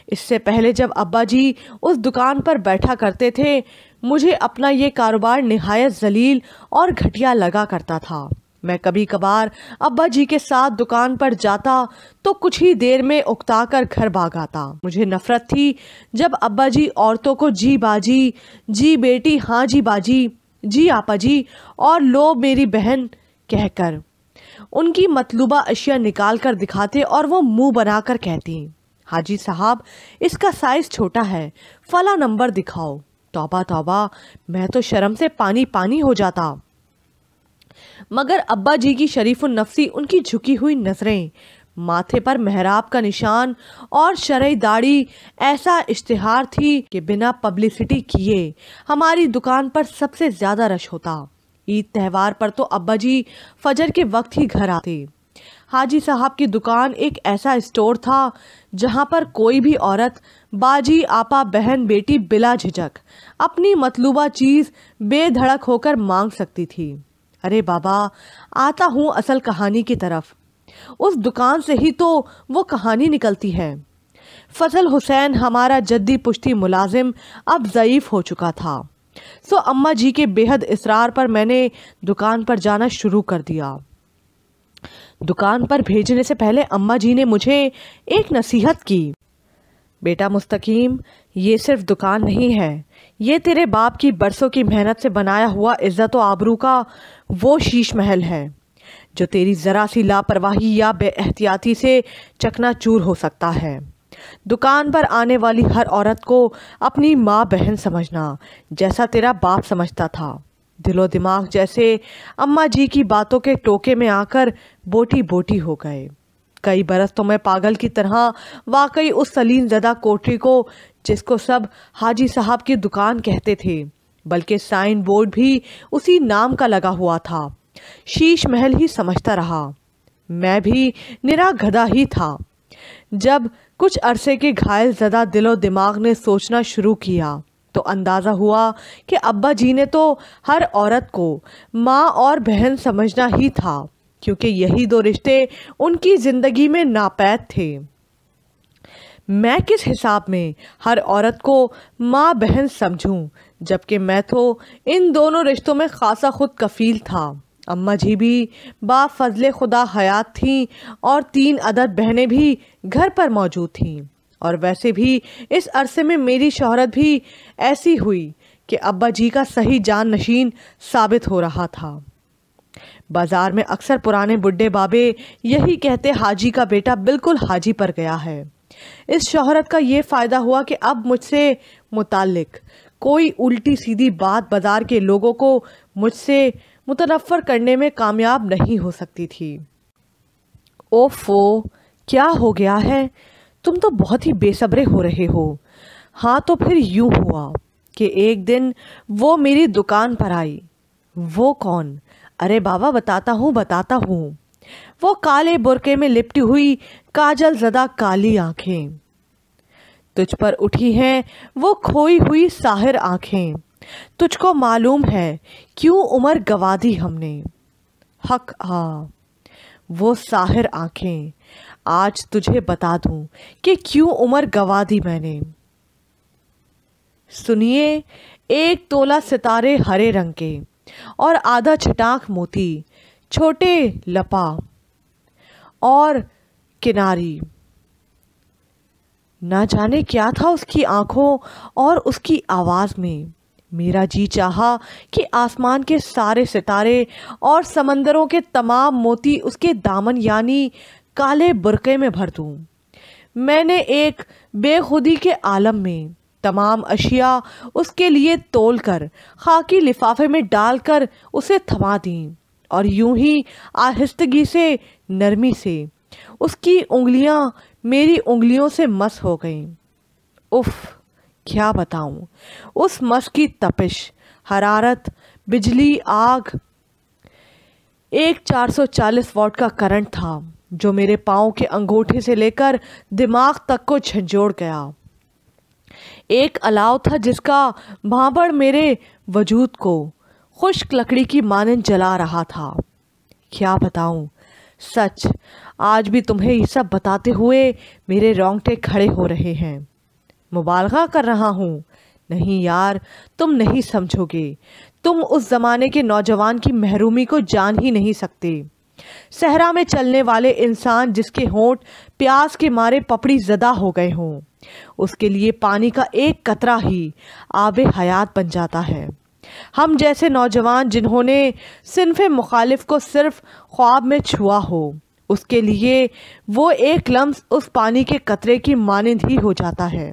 इससे पहले जब अब्बा जी उस दुकान पर बैठा करते थे, मुझे अपना ये कारोबार नहायत जलील और घटिया लगा करता था। मैं कभी कभार अब्बा जी के साथ दुकान पर जाता तो कुछ ही देर में उकता कर घर भाग आता। मुझे नफरत थी जब अब्बा जी औरतों को जी बाजी, जी बेटी हाँ जी बाजी, जी आपा जी और लो मेरी बहन कहकर उनकी मतलूबा अशिया निकाल कर दिखाते और वो मुँह बनाकर कहती, हाजी साहब, इसका साइज़ छोटा है, फला नंबर दिखाओ। तौबा तौबा, मैं तो शर्म से पानी पानी हो जाता। मगर अब्बा जी की शरीफ नफसी, उनकी झुकी हुई नज़रें, माथे पर मेहराब का निशान और शरई दाढ़ी, ऐसा इश्तिहार थी कि बिना पब्लिसिटी किए हमारी दुकान पर सबसे ज़्यादा रश होता। ईद त्यौहार पर तो अब्बा जी फजर के वक्त ही घर आते। हाजी साहब की दुकान एक ऐसा स्टोर था जहाँ पर कोई भी औरत, बाजी, आपा, बहन, बेटी बिला, झिझक, अपनी मतलूबा चीज़ बेधड़क होकर मांग सकती थी। अरे बाबा, आता हूँ असल कहानी की तरफ़। उस दुकान से ही तो वो कहानी निकलती है। फजल हुसैन हमारा जद्दी पुश्ती मुलाजिम अब ज़यीफ़ हो चुका था। सो अम्मा जी के बेहद इसरार पर मैंने दुकान पर जाना शुरू कर दिया। दुकान पर भेजने से पहले अम्मा जी ने मुझे एक नसीहत की। बेटा मुस्तकीम, ये सिर्फ़ दुकान नहीं है ये तेरे बाप की बरसों की मेहनत से बनाया हुआ इज़्ज़त आबरू का वो शीश महल है, जो तेरी ज़रा सी लापरवाही या बेहतियाती से चकनाचूर हो सकता है। दुकान पर आने वाली हर औरत को अपनी माँ बहन समझना, जैसा तेरा बाप समझता था। दिलो दिमाग जैसे अम्मा जी की बातों के टोके में आकर बोटी बोटी हो गए। कई बरस तो मैं पागल की तरह वाकई उस सलीम जदा कोठरी को जिसको सब हाजी साहब की दुकान कहते थे, बल्कि साइन बोर्ड भी उसी नाम का लगा हुआ था। शीश महल ही समझता रहा। मैं भी निरा गधा ही था। जब कुछ अरसे के घायल ज़दा दिलो दिमाग ने सोचना शुरू किया तो अंदाज़ा हुआ कि अब्बा जी ने तो हर औरत को माँ और बहन समझना ही था, क्योंकि यही दो रिश्ते उनकी ज़िंदगी में नापैद थे। मैं किस हिसाब में हर औरत को माँ बहन समझूं, जबकि मैं तो इन दोनों रिश्तों में खासा खुद कफील था। अम्मा जी भी बा फजल खुदा हयात थीं और तीन अदद बहनें भी घर पर मौजूद थीं। और वैसे भी इस अरसे में मेरी शहरत भी ऐसी हुई कि अब्बा जी का सही जान नशीन साबित हो रहा था। बाज़ार में अक्सर पुराने बुढ़े बाबे यही कहते हाजी का बेटा बिल्कुल हाजी पर गया है। इस शोहरत का ये फ़ायदा हुआ कि अब मुझसे मुतालिक, कोई उल्टी सीधी बात बाज़ार के लोगों को मुझसे मुतनफ़र करने में कामयाब नहीं हो सकती थी। ओफो, क्या हो गया है? तुम तो बहुत ही बेसब्रे हो रहे हो। हाँ तो फिर यूँ हुआ कि एक दिन वो मेरी दुकान पर आई। वो कौन? अरे बाबा, बताता हूँ बताता हूँ। वो काले बुरके में लिपटी हुई काजल जदा काली आँखें। तुझ पर उठी हैं वो खोई हुई साहिर आँखें। तुझको मालूम है क्यों उम्र गवा दी हमने। हक आ, वो साहिर आँखें। आज तुझे बता दूँ कि क्यों उम्र गवा दी मैंने। सुनिए, एक तोला सितारे हरे रंग के और आधा छटाक मोती, छोटे लपा। और किनारी। ना जाने क्या था उसकी आँखों और उसकी आवाज़ में। मेरा जी चाहा कि आसमान के सारे सितारे और समंदरों के तमाम मोती उसके दामन यानी काले बुरके में भर दूँ। मैंने एक बेखुदी के आलम में तमाम अशिया उसके लिए तोल कर खाकी लिफाफे में डालकर उसे थमा दी। और यूँ ही आहिस्तगी से, नरमी से। उसकी उंगलियाँ मेरी उंगलियों से मस हो गईं। उफ़, क्या बताऊँ? उस मस की तपिश, हरारत, बिजली, आग। एक 440 वॉट का करंट था, जो मेरे पाँव के अंगूठे से लेकर दिमाग तक को झंझोड़ गया। एक अलाव था जिसका भाबड़ मेरे वजूद को। खुश्क लकड़ी की मानन जला रहा था। क्या बताऊँ? सच, आज भी तुम्हें ये सब बताते हुए मेरे रोंगटे खड़े हो रहे हैं। मुबालगा कर रहा हूँ। नहीं यार, तुम नहीं समझोगे। तुम उस ज़माने के नौजवान की महरूमी को जान ही नहीं सकते। सहरा में चलने वाले इंसान जिसके होंठ प्यास के मारे पपड़ी ज़दा हो गए हों, उसके लिए पानी का एक कतरा ही आब हयात बन जाता है। हम जैसे नौजवान जिन्होंने सिनफ मुखालिफ को सिर्फ़ ख्वाब में छुआ हो, उसके लिए वो एक लम्स उस पानी के कतरे की मानंद ही हो जाता है।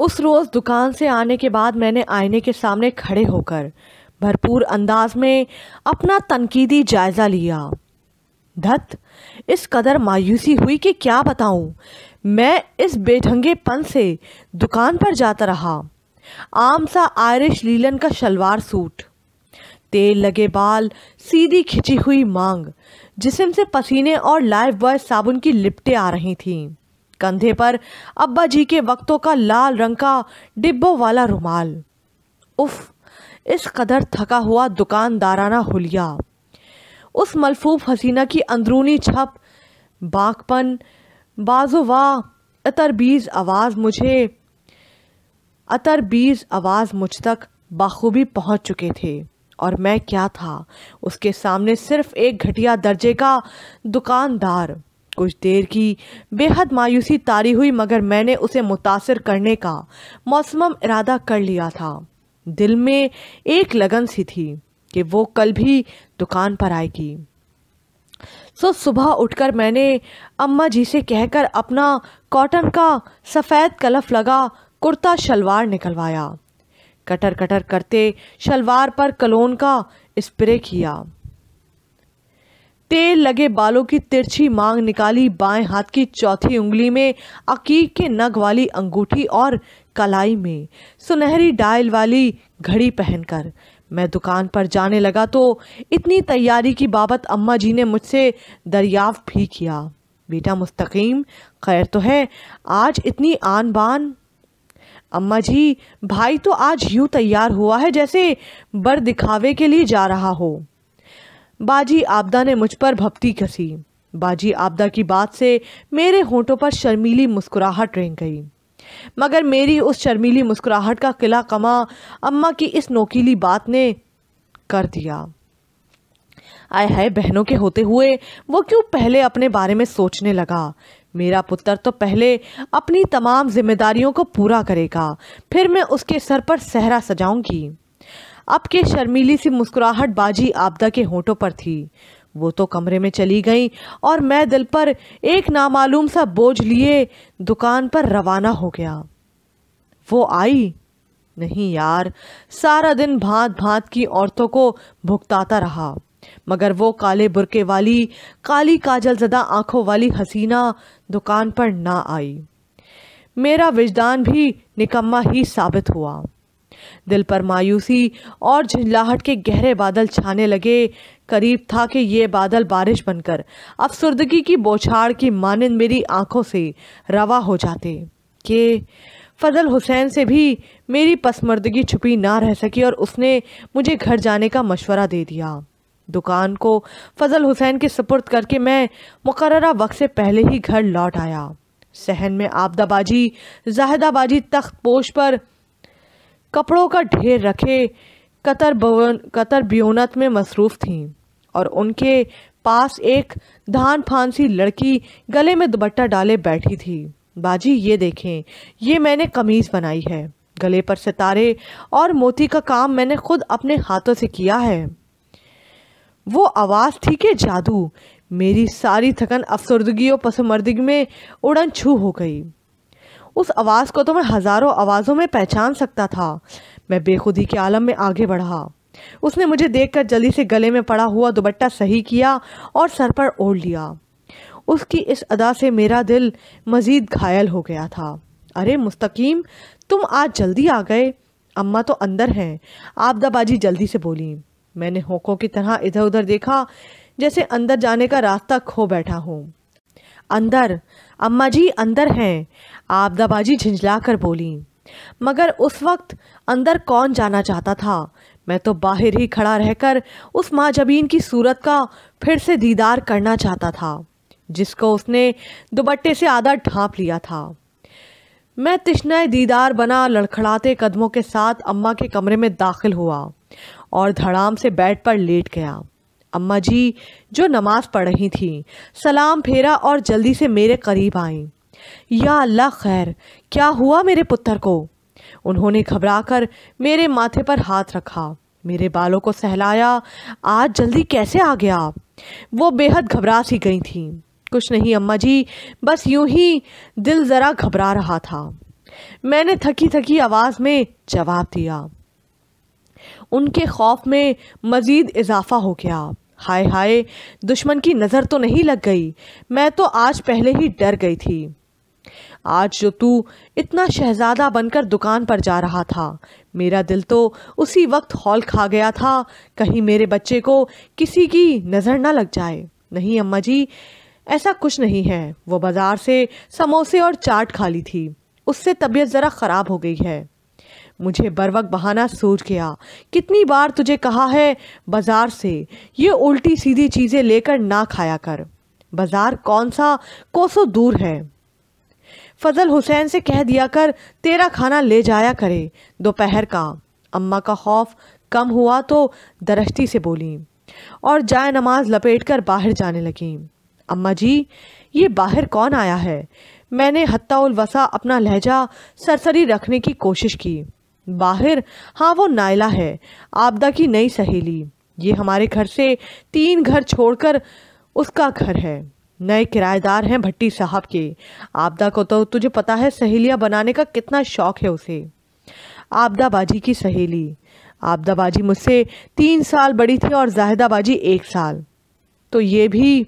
उस रोज़ दुकान से आने के बाद मैंने आईने के सामने खड़े होकर भरपूर अंदाज में अपना तनकीदी जायज़ा लिया। धत, इस कदर मायूसी हुई कि क्या बताऊँ? मैं इस बेढंगेपन से दुकान पर जाता रहा। आम सा आयरिश लीलन का शलवार सूट। तेल लगे बाल, सीधी खिंची हुई मांग, जिसम से पसीने और लाइफ बॉय साबुन की लिपटे आ रही थीं। कंधे पर अब्बा जी के वक्तों का लाल रंग का डिब्बों वाला रुमाल। उफ, इस कदर थका हुआ दुकानदाराना हुलिया। उस मलफूफ हसीना की अंदरूनी छप बाकपन बाजो वाह अतरबीज आवाज़ मुझे अतरबीज आवाज़ मुझ तक बाखूबी पहुँच चुके थे, और मैं क्या था? उसके सामने सिर्फ़ एक घटिया दर्जे का दुकानदार। कुछ देर की बेहद मायूसी तारी हुई, मगर मैंने उसे मुतासर करने का मौसम इरादा कर लिया था। दिल में एक लगन सी थी कि वो कल भी दुकान पर आएगी। सो सुबह उठकर मैंने अम्मा जी से कहकर अपना कॉटन का सफ़ेद कलफ लगा कुर्ता शलवार निकलवाया। कटर कटर करते शलवार पर कलोन का स्प्रे किया। तेल लगे बालों की तिरछी मांग निकाली बाएँ हाथ की चौथी उंगली में अकीक के नग वाली अंगूठी और कलाई में सुनहरी डायल वाली घड़ी पहनकर। मैं दुकान पर जाने लगा तो इतनी तैयारी की बाबत अम्मा जी ने मुझसे दरियाफ्त भी किया। बेटा मुस्तकीम, खैर तो है, आज इतनी आन बान अम्मा जी, भाई तो आज यूँ तैयार हुआ है जैसे बर दिखावे के लिए जा रहा हो। बाजी आपदा ने मुझ पर भपती कसी। बाजी आपदा की बात से मेरे होठों पर शर्मीली मुस्कुराहट रेंग गई। मगर मेरी उस शर्मीली मुस्कुराहट का किला कमा अम्मा की इस नोकीली बात ने कर दिया। आए हाय बहनों के होते हुए वो क्यों पहले अपने बारे में सोचने लगा? मेरा पुत्र तो पहले अपनी तमाम जिम्मेदारियों को पूरा करेगा, फिर मैं उसके सर पर सहरा सजाऊँगी। अब के शर्मीली सी मुस्कुराहट बाजी आपदा के होठों पर थी। वो तो कमरे में चली गई और मैं दिल पर एक नामालूम सा बोझ लिए दुकान पर रवाना हो गया। वो आई? नहीं यार, सारा दिन भांत भांत की औरतों को भुगताता रहा। मगर वो काले बुरके वाली, काली काजल जदा आँखों वाली हसीना दुकान पर ना आई। मेरा विजदान भी निकम्मा ही साबित हुआ। दिल पर मायूसी और झिझलाहट के गहरे बादल छाने लगे। करीब था कि ये बादल बारिश बनकर, अफसुर्दगी की बौछार की मानंद मेरी आँखों से रवा हो जाते कि फजल हुसैन से भी मेरी पसमर्दगी छुपी ना रह सकी और उसने मुझे घर जाने का मशवरा दे दिया। दुकान को फजल हुसैन के सपुर्द करके मैं मुकर्रा वक्त से पहले ही घर लौट आया। सहन में आपदाबाजी जाहिदाबाजी तख्त पोश पर कपड़ों का ढेर रखे कतर भवन, कतर ब्योनत में मसरूफ़ थीं और उनके पास एक धान फांसी लड़की गले में दुबट्टा डाले बैठी थी। बाजी, ये देखें, ये मैंने कमीज़ बनाई है। गले पर सितारे और मोती का काम मैंने खुद अपने हाथों से किया है। वो आवाज़ थी कि जादू। मेरी सारी थकन अफसरदगी और पसमर्दगी में उड़न छू हो गई। उस आवाज़ को तो मैं हज़ारों आवाज़ों में पहचान सकता था। मैं बेखुदी के आलम में आगे बढ़ा। उसने मुझे देखकर जल्दी से गले में पड़ा हुआ दुबट्टा सही किया और सर पर ओढ़ लिया। उसकी इस अदा से मेरा दिल मज़ीद घायल हो गया था। अरे मुस्तकीम, तुम आज जल्दी आ गए। अम्मा तो अंदर हैं। आपदाबाजी जल्दी से बोली। मैंने होकों की तरह इधर उधर देखा, जैसे अंदर जाने का रास्ता खो बैठा हूँ। अंदर, अम्मा जी अंदर हैं आपदाबाजी झिझला कर बोली। मगर उस वक्त अंदर कौन जाना चाहता था? मैं तो बाहर ही खड़ा रहकर उस माँ जबीन की सूरत का फिर से दीदार करना चाहता था, जिसको उसने दुबट्टे से आधा ढांप लिया था। मैं तिश्नाए दीदार बना लड़खड़ाते कदमों के साथ अम्मा के कमरे में दाखिल हुआ। और धड़ाम से बेड पर लेट गया। अम्मा जी, जो नमाज़ पढ़ रही थी, सलाम फेरा और जल्दी से मेरे करीब आई। या अल्लाह खैर, क्या हुआ मेरे पुत्र को? उन्होंने घबराकर मेरे माथे पर हाथ रखा, मेरे बालों को सहलाया, आज जल्दी कैसे आ गया? वो बेहद घबरा सी गई थी। कुछ नहीं अम्मा जी, बस यूँ ही दिल ज़रा घबरा रहा था। मैंने थकी थकी आवाज़ में जवाब दिया उनके खौफ में मज़ीद इजाफा हो गया। हाय हाय, दुश्मन की नज़र तो नहीं लग गई। मैं तो आज पहले ही डर गई थी। आज जो तू इतना शहजादा बनकर दुकान पर जा रहा था, मेरा दिल तो उसी वक्त हॉल खा गया था, कहीं मेरे बच्चे को किसी की नज़र ना लग जाए। नहीं, अम्मा जी, ऐसा कुछ नहीं है। वो बाज़ार से समोसे और चाट खा ली थी। उससे तबीयत ज़रा ख़राब हो गई है। मुझे बरवक बहाना सूझ गया। कितनी बार तुझे कहा है, बाज़ार से, ये उल्टी सीधी चीज़ें लेकर ना खाया कर। बाज़ार कौन सा कोसो दूर है? फजल हुसैन से कह दिया कर, तेरा खाना ले जाया करे, दोपहर का। अम्मा का खौफ कम हुआ तो दरश्ती से बोली, और जाय नमाज़ लपेट कर बाहर जाने लगी। अम्मा जी, ये बाहर कौन आया है? मैंने हत्ताउल वसा अपना लहजा सरसरी रखने की कोशिश की। बाहर हाँ वो नायला है, आपदा की नई सहेली। ये हमारे घर से तीन घर छोड़कर उसका घर है। नए किराएदार हैं भट्टी साहब के। आपदा को तो तुझे पता है, सहेलियाँ बनाने का कितना शौक है उसे। आपदा बाजी की सहेली। आपदा बाजी मुझसे तीन साल बड़ी थी और जाहिदा बाजी एक साल। तो ये भी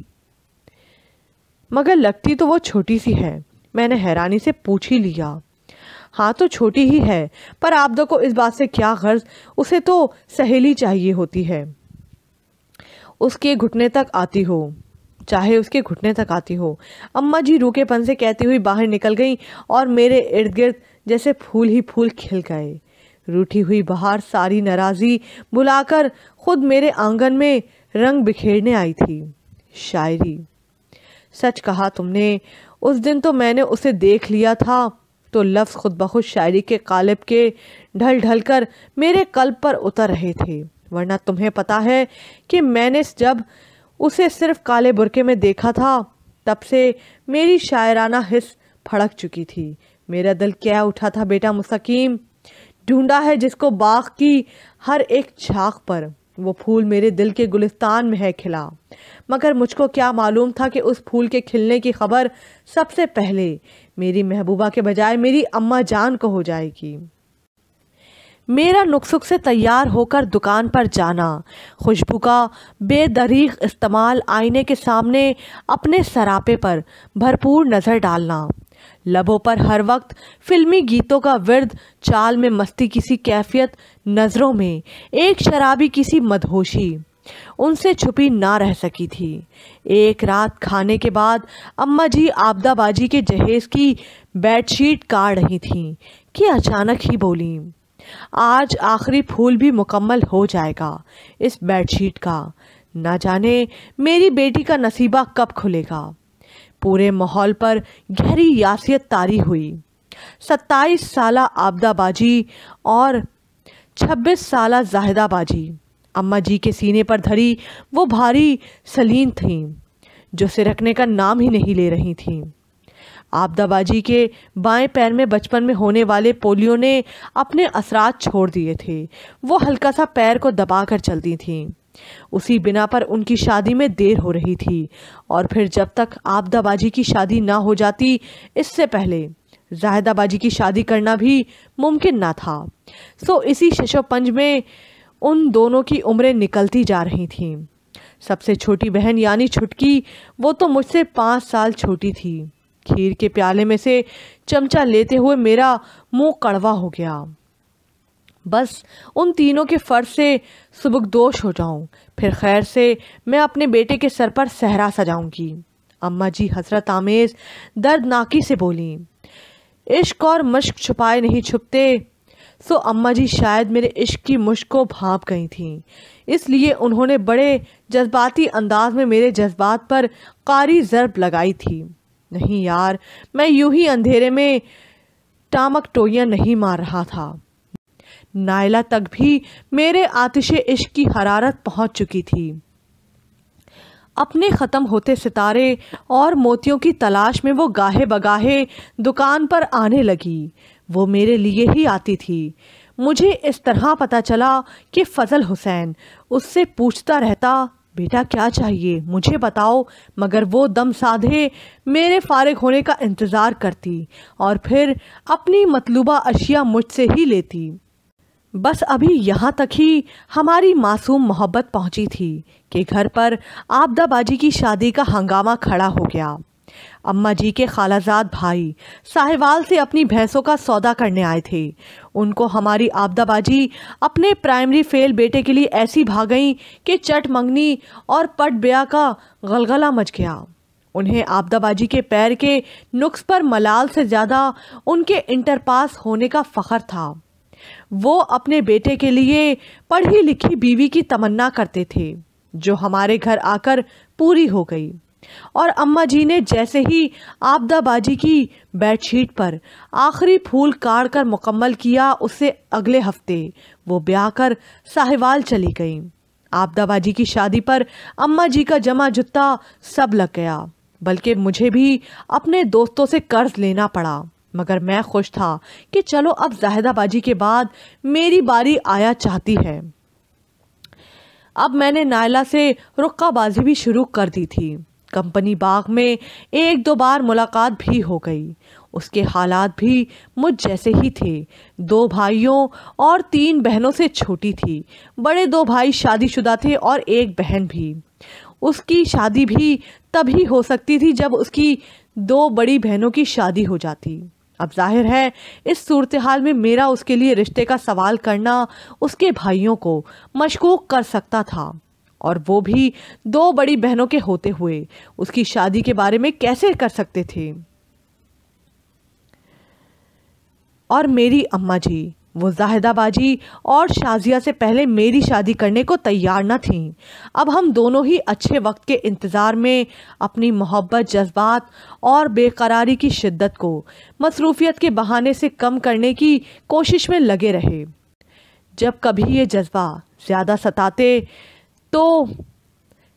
मगर लगती तो वो छोटी सी है। मैंने हैरानी से पूछ ही लिया। हाँ तो छोटी ही है, पर आपदा को इस बात से क्या गर्ज, उसे तो सहेली चाहिए होती है। उसके घुटने तक आती हो, चाहे उसके घुटने तक आती हो। अम्मा जी रूकेपन से कहती हुई बाहर निकल गई और मेरे इर्द गिर्द जैसे फूल ही फूल खिल गए। रूठी हुई बाहर सारी नाराज़ी बुलाकर खुद मेरे आँगन में रंग बिखेरने आई थी। शायरी। सच कहा तुमने, उस दिन तो मैंने उसे देख लिया था। तो लफ्ज़ खुद बखुद शायरी के कालिब के ढल ढल कर मेरे कल्ब पर उतर रहे थे। वरना तुम्हें पता है कि मैंने जब उसे सिर्फ़ काले बुरके में देखा था, तब से मेरी शायराना हिस्स फड़क चुकी थी। मेरा दिल क्या उठा था बेटा मुस्तकीम? ढूंढा है जिसको बाग की हर एक छाक पर। वो फूल मेरे दिल के गुलिस्तान में है खिला। मगर मुझको क्या मालूम था कि उस फूल के खिलने की खबर सबसे पहले मेरी महबूबा के बजाय मेरी अम्मा जान को हो जाएगी। मेरा नुकसुक से तैयार होकर दुकान पर जाना, खुशबू का बेदरीग इस्तेमाल आईने के सामने अपने सरापे पर भरपूर नज़र डालना लबों पर हर वक्त फिल्मी गीतों का विरद, चाल में मस्ती किसी कैफियत, नज़रों में एक शराबी किसी मदहोशी, उनसे छुपी ना रह सकी थी। एक रात खाने के बाद अम्मा जी आपदाबाजी के जहेज की बेडशीट काट रही थीं कि अचानक ही बोली, आज आखिरी फूल भी मुकम्मल हो जाएगा इस बेडशीट का। ना जाने मेरी बेटी का नसीबा कब खुलेगा। पूरे माहौल पर गहरी यासियत तारी हुई। सत्ताईस साल आबदाबाजी और छब्बीस साल जाहिदाबाजी। अम्मा जी के सीने पर धरी वो भारी सलीन थीं, जो सिरकने का नाम ही नहीं ले रही थीं। आपदाबाजी के बाएँ पैर में बचपन में होने वाले पोलियो ने अपने असरात छोड़ दिए थे। वो हल्का सा पैर को दबाकर चलती थीं। उसी बिना पर उनकी शादी में देर हो रही थी और फिर जब तक आपदाबाजी की शादी ना हो जाती, इससे पहले जाहिदाबाजी की शादी करना भी मुमकिन ना था। सो इसी शशोपंज में उन दोनों की उम्रें निकलती जा रही थीं। सबसे छोटी बहन यानी छुटकी, वो तो मुझसे पाँच साल छोटी थी। खीर के प्याले में से चमचा लेते हुए मेरा मुँह कड़वा हो गया। बस उन तीनों के फ़र्ज़ से सुबकदोश हो जाऊँ। फिर खैर से मैं अपने बेटे के सर पर सहरा सजाऊँगी। अम्मा जी हसरत आमेज दर्दनाकी से बोली, इश्क और मश्क छुपाए नहीं छुपते, सो अम्मा जी शायद मेरे इश्क की मुश्क को भाप गई थीं। इसलिए उन्होंने बड़े जज्बाती अंदाज में मेरे जज्बात पर कारी ज़रब लगाई थी। नहीं यार, मैं यूँ ही अंधेरे में टामक टोइयाँ नहीं मार रहा था। नायला तक भी मेरे आतिश इश्क की हरारत पहुँच चुकी थी। अपने ख़त्म होते सितारे और मोतियों की तलाश में वो गाहे बगाहे दुकान पर आने लगी। वो मेरे लिए ही आती थी। मुझे इस तरह पता चला कि फजल हुसैन उससे पूछता रहता, बेटा, क्या चाहिए? मुझे बताओ। मगर वो दम साधे मेरे फारिग होने का इंतज़ार करती और फिर अपनी मतलूबा अशिया मुझसे ही लेती। बस अभी यहाँ तक ही हमारी मासूम मोहब्बत पहुँची थी कि घर पर आपदाबाजी की शादी का हंगामा खड़ा हो गया। अम्मा जी के खालाजाद भाई साहिवाल से अपनी भैंसों का सौदा करने आए थे। उनको हमारी आपदाबाजी अपने प्राइमरी फेल बेटे के लिए ऐसी भाग गई कि चट मंगनी और पट ब्याह का गलगला मच गया। उन्हें आपदाबाजी के पैर के नुक्स पर मलाल से ज़्यादा उनके इंटर पास होने का फ़ख्र था। वो अपने बेटे के लिए पढ़ी लिखी बीवी की तमन्ना करते थे, जो हमारे घर आकर पूरी हो गई। और अम्मा जी ने जैसे ही आपदाबाजी की बेडशीट पर आखिरी फूल काट कर मुकम्मल किया उससे अगले हफ़्ते वो ब्याह कर साहिवाल चली गई। आपदाबाजी की शादी पर अम्मा जी का जमा जुत्ता सब लग गया, बल्कि मुझे भी अपने दोस्तों से कर्ज लेना पड़ा। मगर मैं खुश था कि चलो अब जाहिदाबाजी के बाद मेरी बारी आया चाहती है। अब मैंने नायला से रुक्काबाजी भी शुरू कर दी थी। कंपनी बाग में एक दो बार मुलाकात भी हो गई। उसके हालात भी मुझ जैसे ही थे। दो भाइयों और तीन बहनों से छोटी थी। बड़े दो भाई शादीशुदा थे और एक बहन भी। उसकी शादी भी तभी हो सकती थी जब उसकी दो बड़ी बहनों की शादी हो जाती। अब ज़ाहिर है, इस सूरत हाल में मेरा उसके लिए रिश्ते का सवाल करना उसके भाइयों को मशकूक कर सकता था। और वो भी दो बड़ी बहनों के होते हुए, उसकी शादी के बारे में कैसे कर सकते थे? और मेरी अम्मा जी वो जाहिदाबाजी और शाजिया से पहले मेरी शादी करने को तैयार न थी। अब हम दोनों ही अच्छे वक्त के इंतज़ार में अपनी मोहब्बत, जज्बात और बेकरारी की शिद्दत को मसरूफियत के बहाने से कम करने की कोशिश में लगे रहे। जब कभी ये जज्बा ज़्यादा सताते तो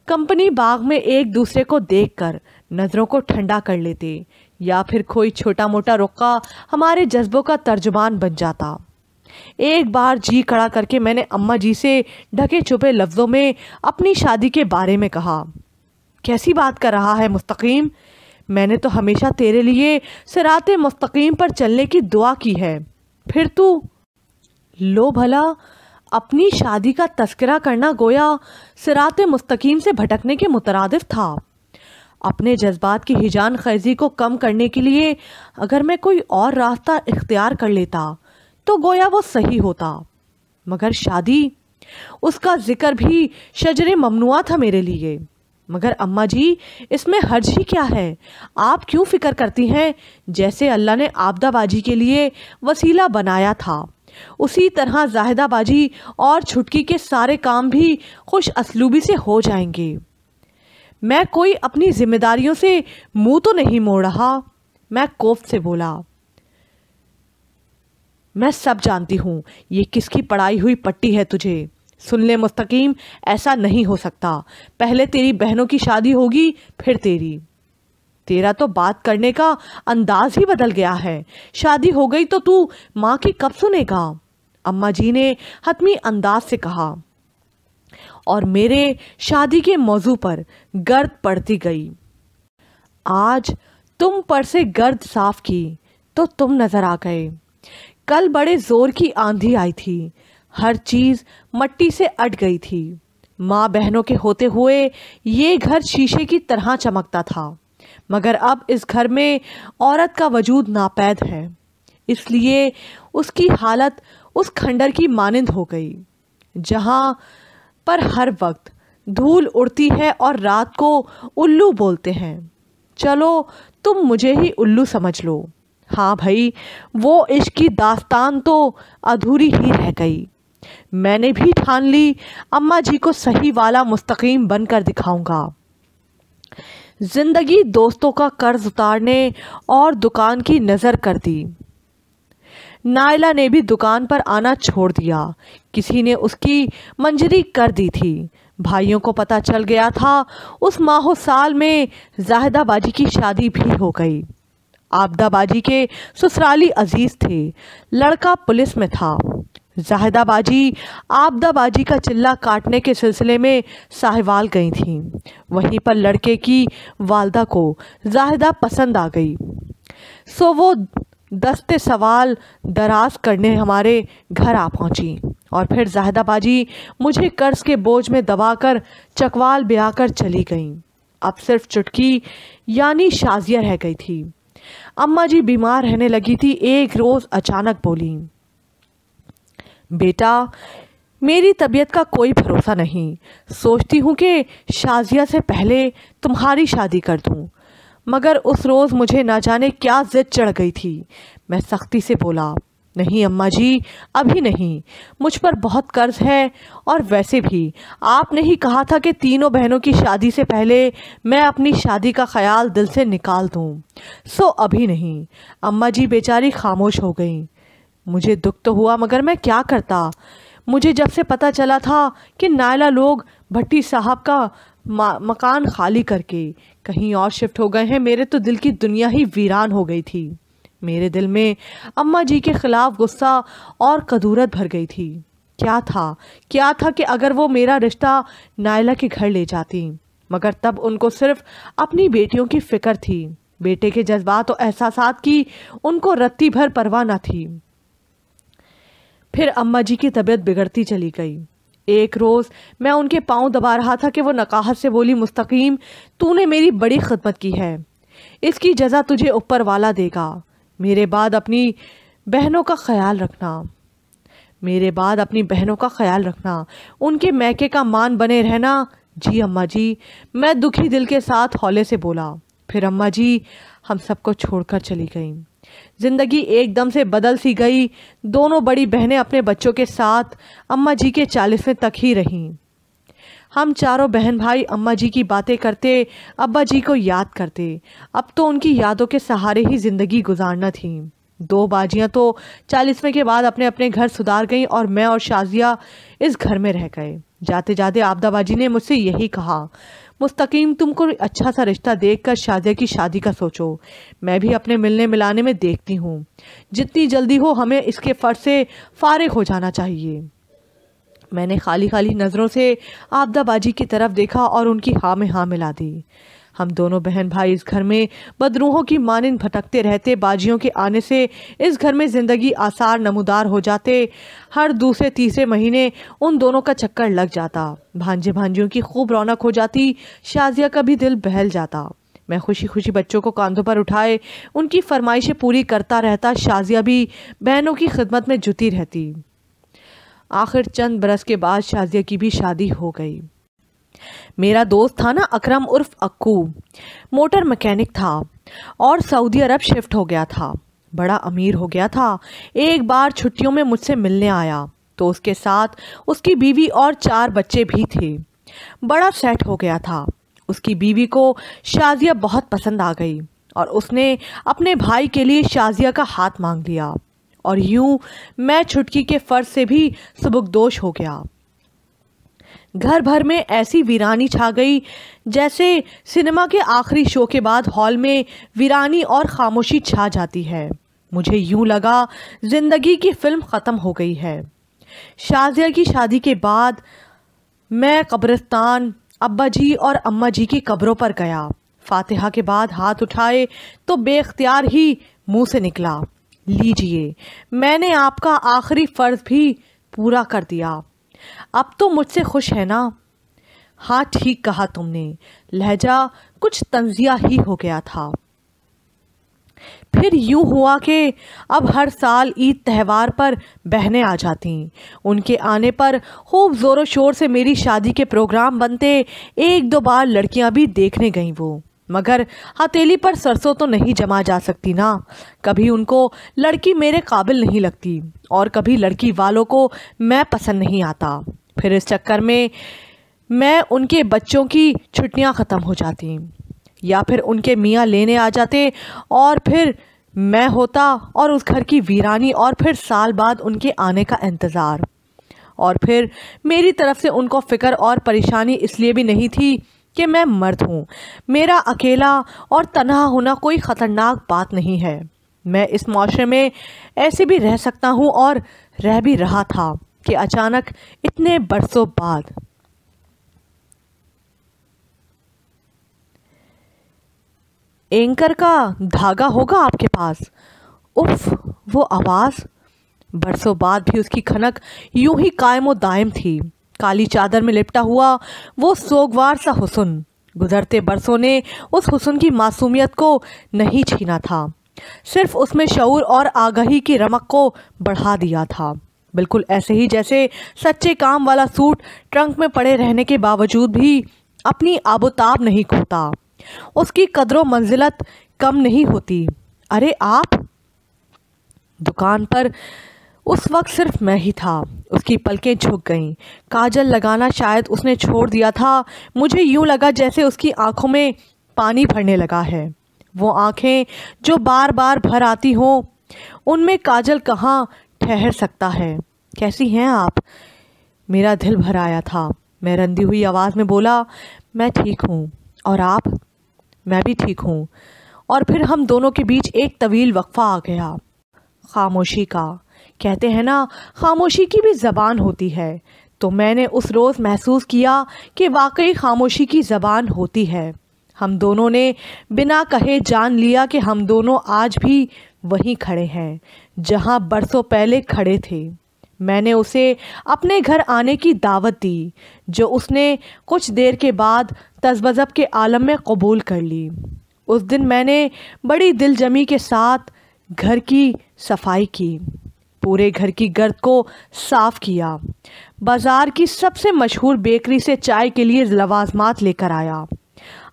कंपनी बाग में एक दूसरे को देखकर नज़रों को ठंडा कर लेते या फिर कोई छोटा मोटा रुक्का हमारे जज्बों का तर्जुमान बन जाता। एक बार जी खड़ा करके मैंने अम्मा जी से ढके छुपे लफ्ज़ों में अपनी शादी के बारे में कहा। कैसी बात कर रहा है मुस्तकीम? मैंने तो हमेशा तेरे लिए सरात मुस्तकीम पर चलने की दुआ की है। फिर तू? लो भला, अपनी शादी का तस्करा करना गोया सरात मुस्तकीम से भटकने के मुतरदफ था। अपने जज्बात की हिजान खैजी को कम करने के लिए अगर मैं कोई और रास्ता इख्तियार कर लेता तो गोया वो सही होता। मगर शादी, उसका ज़िक्र भी शजर ममनुआ था मेरे लिए। मगर अम्मा जी, इसमें हर्ज ही क्या है? आप क्यों फ़िक्र करती हैं? जैसे अल्लाह ने आपदाबाजी के लिए वसीला बनाया था। उसी तरह जाहिदाबाजी और छुटकी के सारे काम भी खुश असलूबी से हो जाएँगे। मैं कोई अपनी जिम्मेदारियों से मुँह तो नहीं मोड़ रहा, मैं कोफ से बोला। मैं सब जानती हूँ, ये किसकी पढ़ाई हुई पट्टी है तुझे। सुन ले मुस्तकीम, ऐसा नहीं हो सकता। पहले तेरी बहनों की शादी होगी, फिर तेरी। तेरा तो बात करने का अंदाज ही बदल गया है। शादी हो गई तो तू माँ की कब सुनेगा? अम्मा जी ने हतमी अंदाज से कहा। और मेरे शादी के मौजू पर गर्द पड़ती गई। आज तुम पर से गर्द साफ़ की तो तुम नज़र आ गए। कल बड़े ज़ोर की आंधी आई थी। हर चीज़ मट्टी से अट गई थी। माँ बहनों के होते हुए ये घर शीशे की तरह चमकता था। मगर अब इस घर में औरत का वजूद नापैद है। इसलिए उसकी हालत उस खंडर की मानंद हो गई, जहाँ पर हर वक्त धूल उड़ती है और रात को उल्लू बोलते हैं। चलो, तुम मुझे ही उल्लू समझ लो। हाँ भाई, वो इश्क की दास्तान तो अधूरी ही रह गई। मैंने भी ठान ली, अम्मा जी को सही वाला मुस्तकीम बनकर दिखाऊँगा। ज़िंदगी दोस्तों का कर्ज उतारने और दुकान की नज़र कर दी। नायला ने भी दुकान पर आना छोड़ दिया। किसी ने उसकी मंजरी कर दी थी। भाइयों को पता चल गया था, उस माहो साल में जाहिदाबाजी की शादी भी हो गई। आपदाबाजी के ससुराली अज़ीज़ थे। लड़का पुलिस में था। जाहिदाबाजी आपदाबाजी का चिल्ला काटने के सिलसिले में साहिवाल गई थी। वहीं पर लड़के की वालदा को जाहिदा पसंद आ गई। सो वो दस्ते सवाल दराज करने हमारे घर आ पहुँची और फिर जाहिदाबाजी मुझे कर्ज के बोझ में दबाकर चकवाल ब्याह कर चली गई। अब सिर्फ़ चुटकी यानी शाजिया रह गई थी। अम्मा जी बीमार रहने लगी थी, एक रोज़ अचानक बोली, बेटा, मेरी तबीयत का कोई भरोसा नहीं। सोचती हूँ कि शाजिया से पहले तुम्हारी शादी कर दूँ। मगर उस रोज़ मुझे ना जाने क्या जिद चढ़ गई थी। मैं सख्ती से बोला नहीं, अम्मा जी, अभी नहीं। मुझ पर बहुत कर्ज है और वैसे भी। आपने ही कहा था कि तीनों बहनों की शादी से पहले मैं अपनी शादी का ख्याल दिल से निकाल दूँ। सो अभी नहीं। अम्मा जी बेचारी खामोश हो गई। मुझे दुख तो हुआ, मगर मैं क्या करता? मुझे जब से पता चला था कि नायला लोग भट्टी साहब का मकान खाली करके कहीं और शिफ्ट हो गए हैं, मेरे तो दिल की दुनिया ही वीरान हो गई थी। मेरे दिल में अम्मा जी के ख़िलाफ़ गुस्सा और कदूरत भर गई थी। क्या था? क्या था कि अगर वो मेरा रिश्ता नायला के घर ले जाती, मगर तब उनको सिर्फ़ अपनी बेटियों की फ़िक्र थी। बेटे के जज्बात और एहसास की उनको रत्ती भर परवाह न थी। फिर अम्मा जी की तबीयत बिगड़ती चली गई। एक रोज़ मैं उनके पाँव दबा रहा था कि वो नकाहत से बोली, मुस्तकीम, तूने मेरी बड़ी खदमत की है। इसकी जजा तुझे ऊपर वाला देगा। मेरे बाद अपनी बहनों का ख्याल रखना। मेरे बाद अपनी बहनों का ख्याल रखना। उनके मैके का मान बने रहना। जी अम्मा जी, मैं दुखी दिल के साथ हौले से बोला। फिर अम्मा जी, हम सबको छोड़कर चली गईं। ज़िंदगी एकदम से बदल सी गई। दोनों बड़ी बहनें अपने बच्चों के साथ अम्मा जी के चालीसवें तक ही रहीं। हम चारों बहन भाई अम्मा जी की बातें करते, अब्बा जी को याद करते। अब तो उनकी यादों के सहारे ही ज़िंदगी गुजारना थी। दो बाजियाँ तो चालीसवें के बाद अपने अपने घर सुधार गईं और मैं और शाजिया इस घर में रह गए। जाते जाते आपदाबाजी ने मुझसे यही कहा, मुस्तकीम, तुमको अच्छा सा रिश्ता देखकर शाजिया की शादी का सोचो। मैं भी अपने मिलने मिलाने में देखती हूँ। जितनी जल्दी हो हमें इसके फ़र्ज़ से फारिग हो जाना चाहिए। मैंने खाली खाली नज़रों से आपदाबाजी की तरफ़ देखा और उनकी हाँ में हाँ मिला दी। हम दोनों बहन भाई इस घर में बदरूहों की मानिंद भटकते रहते, बाजियों के आने से इस घर में ज़िंदगी आसार नमूदार हो जाते। हर दूसरे तीसरे महीने उन दोनों का चक्कर लग जाता। भांजे भांजियों की खूब रौनक हो जाती, शाजिया का भी दिल बहल जाता। मैं खुशी खुशी बच्चों को कांधों पर उठाए, उनकी फरमाइशें पूरी करता रहता, शाजिया भी बहनों की खिदमत में जुटी रहती। आखिर चंद बरस के बाद शाजिया की भी शादी हो गई। मेरा दोस्त था ना अकरम उर्फ़ अक्कू। मोटर मैकेनिक था और सऊदी अरब शिफ्ट हो गया था। बड़ा अमीर हो गया था। एक बार छुट्टियों में मुझसे मिलने आया तो उसके साथ उसकी बीवी और चार बच्चे भी थे। बड़ा सेट हो गया था। उसकी बीवी को शाजिया बहुत पसंद आ गई और उसने अपने भाई के लिए शाजिया का हाथ मांग लिया। और यूँ मैं छुटकी के फ़र्ज़ से भी सबकदोश हो गया। घर भर में ऐसी वीरानी छा गई, जैसे सिनेमा के आखिरी शो के बाद हॉल में वीरानी और खामोशी छा जाती है। मुझे यूँ लगा ज़िंदगी की फ़िल्म ख़त्म हो गई है। शाजिया की शादी के बाद मैं कब्रिस्तान, अब्बा जी और अम्मा जी की कब्रों पर गया। फातिहा के बाद हाथ उठाए तो बेख्तियार ही मुँह से निकला। लीजिए। मैंने आपका आखिरी फ़र्ज़ भी पूरा कर दिया। अब तो मुझसे खुश है ना? हाँ ठीक कहा तुमने। लहजा कुछ तंजिया ही हो गया था। फिर यूँ हुआ कि अब हर साल ईद त्यौहार पर बहनें आ जाती। उनके आने पर खूब ज़ोरों शोर से मेरी शादी के प्रोग्राम बनते एक दो बार लड़कियाँ भी देखने गईं वो। मगर हथेली पर सरसों तो नहीं जमा जा सकती ना। कभी उनको लड़की मेरे काबिल नहीं लगती और कभी लड़की वालों को मैं पसंद नहीं आता। फिर इस चक्कर में मैं उनके बच्चों की छुट्टियाँ ख़त्म हो जाती या फिर उनके मियाँ लेने आ जाते और फिर मैं होता और उस घर की वीरानी और फिर साल बाद उनके आने का इंतज़ार। और फिर मेरी तरफ़ से उनको फ़िक्र और परेशानी इसलिए भी नहीं थी कि मैं मर्द हूँ। मेरा अकेला और तनहा होना कोई ख़तरनाक बात नहीं है। मैं इस माशरे में ऐसे भी रह सकता हूँ और रह भी रहा था कि अचानक इतने बरसों बाद। एंकर का धागा होगा आपके पास? उफ, वो आवाज़। बरसों बाद भी उसकी खनक यूँ ही कायम व दायम थी। काली चादर में लिपटा हुआ वो सोगवार सा हुसन। गुजरते बरसों ने उस हुसन की मासूमियत को नहीं छीना था। सिर्फ़ उसमें शऊर और आगाही की रमक को बढ़ा दिया था। बिल्कुल ऐसे ही जैसे सच्चे काम वाला सूट ट्रंक में पड़े रहने के बावजूद भी अपनी आबोताब नहीं खोता। उसकी कदरों मंजिलत कम नहीं होती। अरे आप? दुकान पर उस वक्त सिर्फ़ मैं ही था। उसकी पलकें झुक गईं। काजल लगाना शायद उसने छोड़ दिया था। मुझे यूँ लगा जैसे उसकी आँखों में पानी भरने लगा है। वो आँखें जो बार बार भर आती हों, उनमें काजल कहाँ ठहर सकता है? कैसी हैं आप? मेरा दिल भर आया था। मैं रंदी हुई आवाज़ में बोला, मैं ठीक हूँ। और आप? मैं भी ठीक हूँ। और फिर हम दोनों के बीच एक तवील वक्फा आ गया। खामोशी का कहते हैं ना, खामोशी की भी ज़बान होती है। तो मैंने उस रोज़ महसूस किया कि वाकई खामोशी की ज़बान होती है। हम दोनों ने बिना कहे जान लिया कि हम दोनों आज भी वहीं खड़े हैं, जहाँ बरसों पहले खड़े थे। मैंने उसे अपने घर आने की दावत दी, जो उसने कुछ देर के बाद तजबज़ब के आलम में कबूल कर ली। उस दिन मैंने बड़ी दिलजमी के साथ घर की सफ़ाई की। पूरे घर की गर्द को साफ़ किया। बाज़ार की सबसे मशहूर बेकरी से चाय के लिए लवाजमात लेकर आया।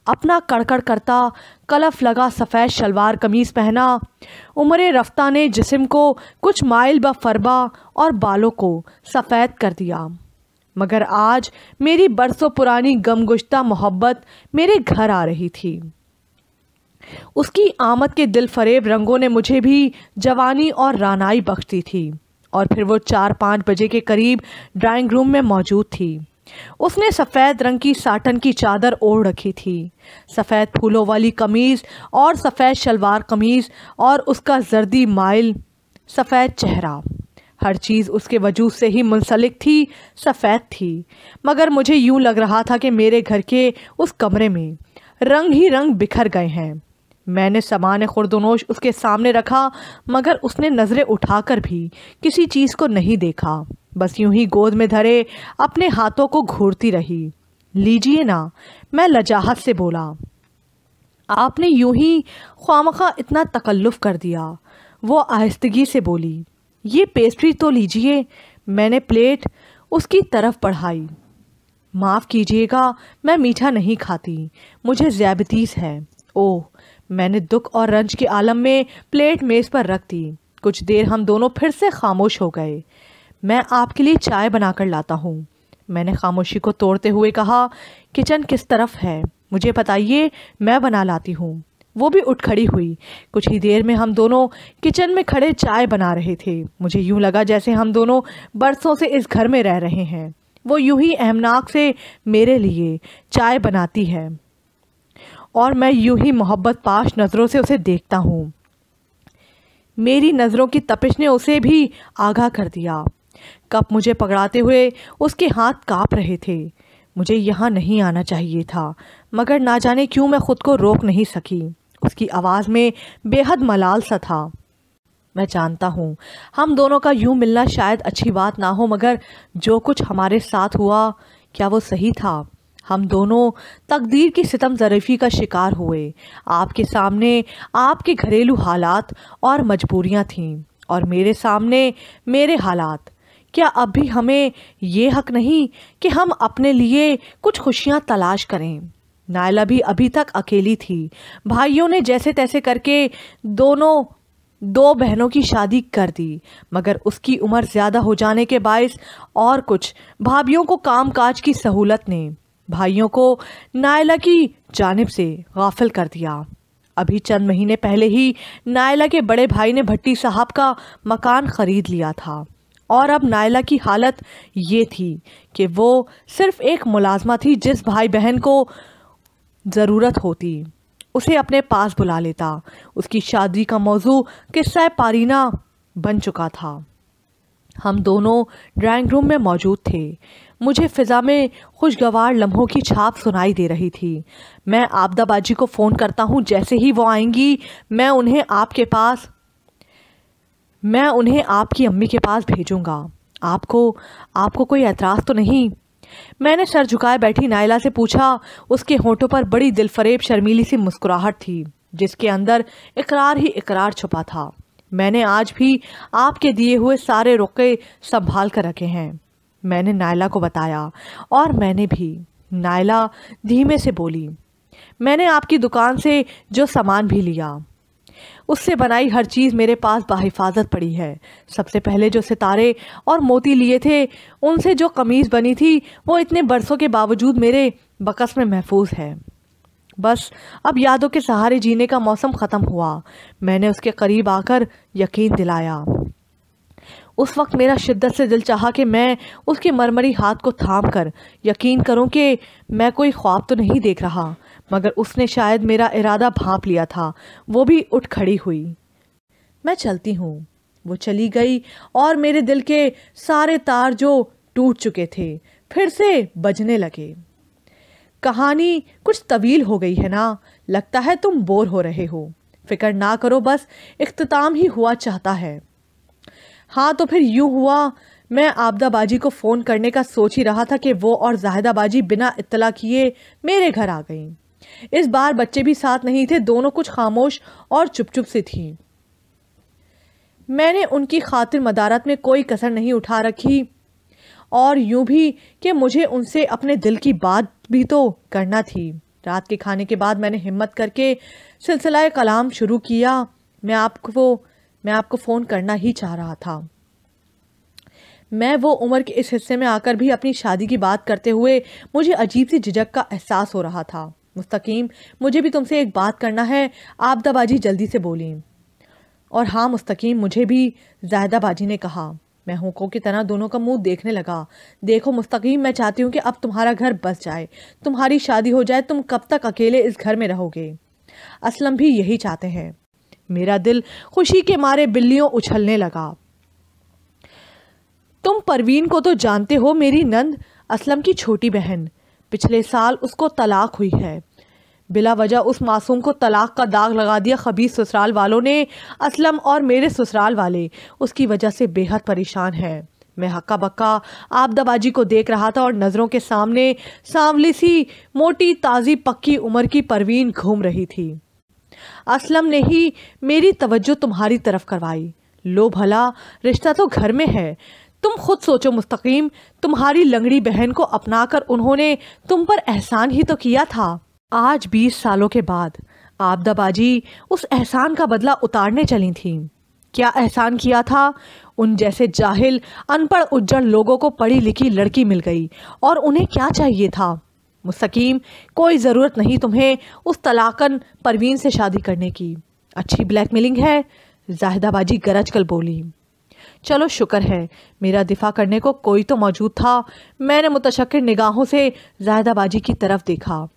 अपना कड़कड़ करता कलफ लगा सफ़ेद शलवार कमीज़ पहना। उम्र रफ्ता ने जिसम को कुछ माइल ब फरबा और बालों को सफ़ेद कर दिया। मगर आज मेरी बरसों पुरानी गमगुश्ता मोहब्बत मेरे घर आ रही थी। उसकी आमद के दिल फरेब रंगों ने मुझे भी जवानी और रानाई बख्शती थी, और फिर वो चार पाँच बजे के करीब ड्राइंग रूम में मौजूद थी। उसने सफ़ेद रंग की साटन की चादर ओढ़ रखी थी। सफ़ेद फूलों वाली कमीज़ और सफ़ेद शलवार कमीज़ और उसका जर्दी माइल, सफ़ेद चेहरा। हर चीज़ उसके वजूद से ही मुंसलिक थी, सफ़ेद थी। मगर मुझे यूँ लग रहा था कि मेरे घर के उस कमरे में रंग ही रंग बिखर गए हैं। मैंने सामान खुरदनोश उसके सामने रखा, मगर उसने नज़रें उठाकर भी किसी चीज़ को नहीं देखा। बस यूँ ही गोद में धरे, अपने हाथों को घूरती रही। लीजिए ना, मैं लजाहत से बोला, आपने यूँ ही ख्वामखा इतना तकल्लुफ़ कर दिया। वो आहिस्तगी से बोली, ये पेस्ट्री तो लीजिए। मैंने प्लेट उसकी तरफ़ बढ़ाई। माफ़ कीजिएगा, मैं मीठा नहीं खाती, मुझे ज़्याबतीस है। ओह मैंने दुख और रंज के आलम में प्लेट मेज़ पर रख दी। कुछ देर हम दोनों फिर से खामोश हो गए। मैं आपके लिए चाय बनाकर लाता हूँ। मैंने खामोशी को तोड़ते हुए कहा, किचन किस तरफ़ है? मुझे बताइए, मैं बना लाती हूँ। वो भी उठ खड़ी हुई। कुछ ही देर में हम दोनों किचन में खड़े चाय बना रहे थे। मुझे यूँ लगा जैसे हम दोनों बरसों से इस घर में रह रहे हैं। वो यूँ ही अहमनाक से मेरे लिए चाय बनाती है। और मैं यूँ ही मोहब्बत पाश नज़रों से उसे देखता हूँ। मेरी नज़रों की तपिश ने उसे भी आगाह कर दिया। कप मुझे पकड़ाते हुए उसके हाथ काँप रहे थे। मुझे यहाँ नहीं आना चाहिए था, मगर ना जाने क्यों मैं ख़ुद को रोक नहीं सकी। उसकी आवाज़ में बेहद मलाल सा था। मैं जानता हूँ, हम दोनों का यूँ मिलना शायद अच्छी बात ना हो, मगर जो कुछ हमारे साथ हुआ, क्या वो सही था? हम दोनों तकदीर की सितम ज़रफ़ी का शिकार हुए। आपके सामने आपके घरेलू हालात और मजबूरियाँ थीं और मेरे सामने मेरे हालात। क्या अब भी हमें ये हक नहीं कि हम अपने लिए कुछ खुशियाँ तलाश करें? नायला भी अभी तक अकेली थी। भाइयों ने जैसे तैसे करके दोनों, दो बहनों की शादी कर दी, मगर उसकी उम्र ज़्यादा हो जाने के बायस और कुछ भाभीियों को कामकाज की सहूलत ने। भाइयों को नायला की जानब से गाफिल कर दिया। अभी चंद महीने पहले ही नायला के बड़े भाई ने भट्टी साहब का मकान ख़रीद लिया था। और अब नायला की हालत ये थी कि वो सिर्फ़ एक मुलाजमा थी जिस भाई बहन को ज़रूरत होती। उसे अपने पास बुला लेता। उसकी शादी का मौजू किस्सा पारीना बन चुका था। हम दोनों ड्राइंग रूम में मौजूद थे। मुझे फ़िज़ा में खुशगवार लम्हों की छाप सुनाई दे रही थी। मैं आपदाबाजी को फ़ोन करता हूँ, जैसे ही वो आएँगी, मैं उन्हें आपके पास, मैं उन्हें आपकी अम्मी के पास भेजूँगा। आपको आपको कोई एतराज़ तो नहीं? मैंने सर झुकाए बैठी नायला से पूछा। उसके होठों पर बड़ी दिलफरेब, शर्मीली सी मुस्कुराहट थी, जिसके अंदर इकरार ही इकरार छुपा था। मैंने आज भी आपके दिए हुए सारे रुके संभाल कर रखे हैं। मैंने नायला को बताया और मैंने भी नायला धीमे से बोली, मैंने आपकी दुकान से जो सामान भी लिया, उससे बनाई हर चीज़ मेरे पास बाहिफाजत पड़ी है। सबसे पहले जो सितारे और मोती लिए थे, उनसे जो कमीज़ बनी थी, वो इतने बरसों के बावजूद मेरे बकस में महफूज है। बस, अब यादों के सहारे जीने का मौसम ख़त्म हुआ। मैंने उसके करीब आकर यकीन दिलाया। उस वक्त मेरा शिद्दत से दिल चाहा कि मैं उसके मरमरी हाथ को थाम कर यकीन करूँ कि मैं कोई ख्वाब तो नहीं देख रहा, मगर उसने शायद मेरा इरादा भाप लिया था। वो भी उठ खड़ी हुई। मैं चलती हूँ। वो चली गई और मेरे दिल के सारे तार जो टूट चुके थे, फिर से बजने लगे। कहानी कुछ तवील हो गई है ना? लगता है तुम बोर हो रहे हो। फ़िक्र ना करो, बस इख्ताम ही हुआ चाहता है। हाँ तो फिर यूँ हुआ। मैं आपदाबाजी को फ़ोन करने का सोच ही रहा था कि वो और जाहिदाबाजी बिना इतला किए मेरे घर आ गई। इस बार बच्चे भी साथ नहीं थे, दोनों कुछ खामोश और चुप चुप से थी। मैंने उनकी खातिर मदारत में कोई कसर नहीं उठा रखी। और यूँ भी कि मुझे उनसे अपने दिल की बात भी तो करना थी। रात के खाने के बाद मैंने हिम्मत करके सिलसिला कलाम शुरू किया। मैं आपको मैं आपको फ़ोन करना ही चाह रहा था। मैं वो उम्र के इस हिस्से में आकर भी अपनी शादी की बात करते हुए मुझे अजीब सी झिझक का एहसास हो रहा था। मुस्तकीम, मुझे भी तुमसे एक बात करना है आपदाबाजी जल्दी से बोली। और हाँ मुस्तकीम, मुझे भी जायदाबाजी ने कहा। मैं हुकों की तरह दोनों का मुँह देखने लगा। देखो मुस्तकीम, मैं चाहती हूँ कि अब तुम्हारा घर बस जाए। तुम्हारी शादी हो जाए, तुम कब तक अकेले इस घर में रहोगे? असलम भी यही चाहते हैं। मेरा दिल खुशी के मारे बिल्लियों उछलने लगा। तुम परवीन को तो जानते हो मेरी नंद असलम की छोटी बहन। पिछले साल उसको तलाक हुई है। बिला वजह उस मासूम को तलाक का दाग लगा दिया खबीस ससुराल वालों ने, असलम और मेरे ससुराल वाले। उसकी वजह से बेहद परेशान हैं। मैं हक्का बक्का आपदाबाजी को देख रहा था और नज़रों के सामने सांवली सी मोटी ताज़ी पक्की उम्र की परवीन घूम रही थी। असलम ने ही मेरी तवज्जो तुम्हारी तरफ़ करवाई। लो भला, रिश्ता तो घर में है। तुम खुद सोचो मुस्तकीम, तुम्हारी लंगड़ी बहन को अपनाकर उन्होंने तुम पर एहसान ही तो किया था। आज बीस सालों के बाद आपदाबाजी उस एहसान का बदला उतारने चली थी। क्या एहसान किया था? उन जैसे जाहिल, अनपढ़, उज्जड़ लोगों को पढ़ी लिखी लड़की मिल गई। और उन्हें क्या चाहिए था? मुस्तकीम, कोई ज़रूरत नहीं तुम्हें उस तलाकन परवीन से शादी करने की। अच्छी ब्लैकमेलिंग है, जाहिदाबाजी गरज कल बोली। चलो शुक्र है, मेरा दिफा करने को कोई तो मौजूद था। मैंने मुतशक्र निगाहों से जाहिदाबाजी की तरफ़ देखा।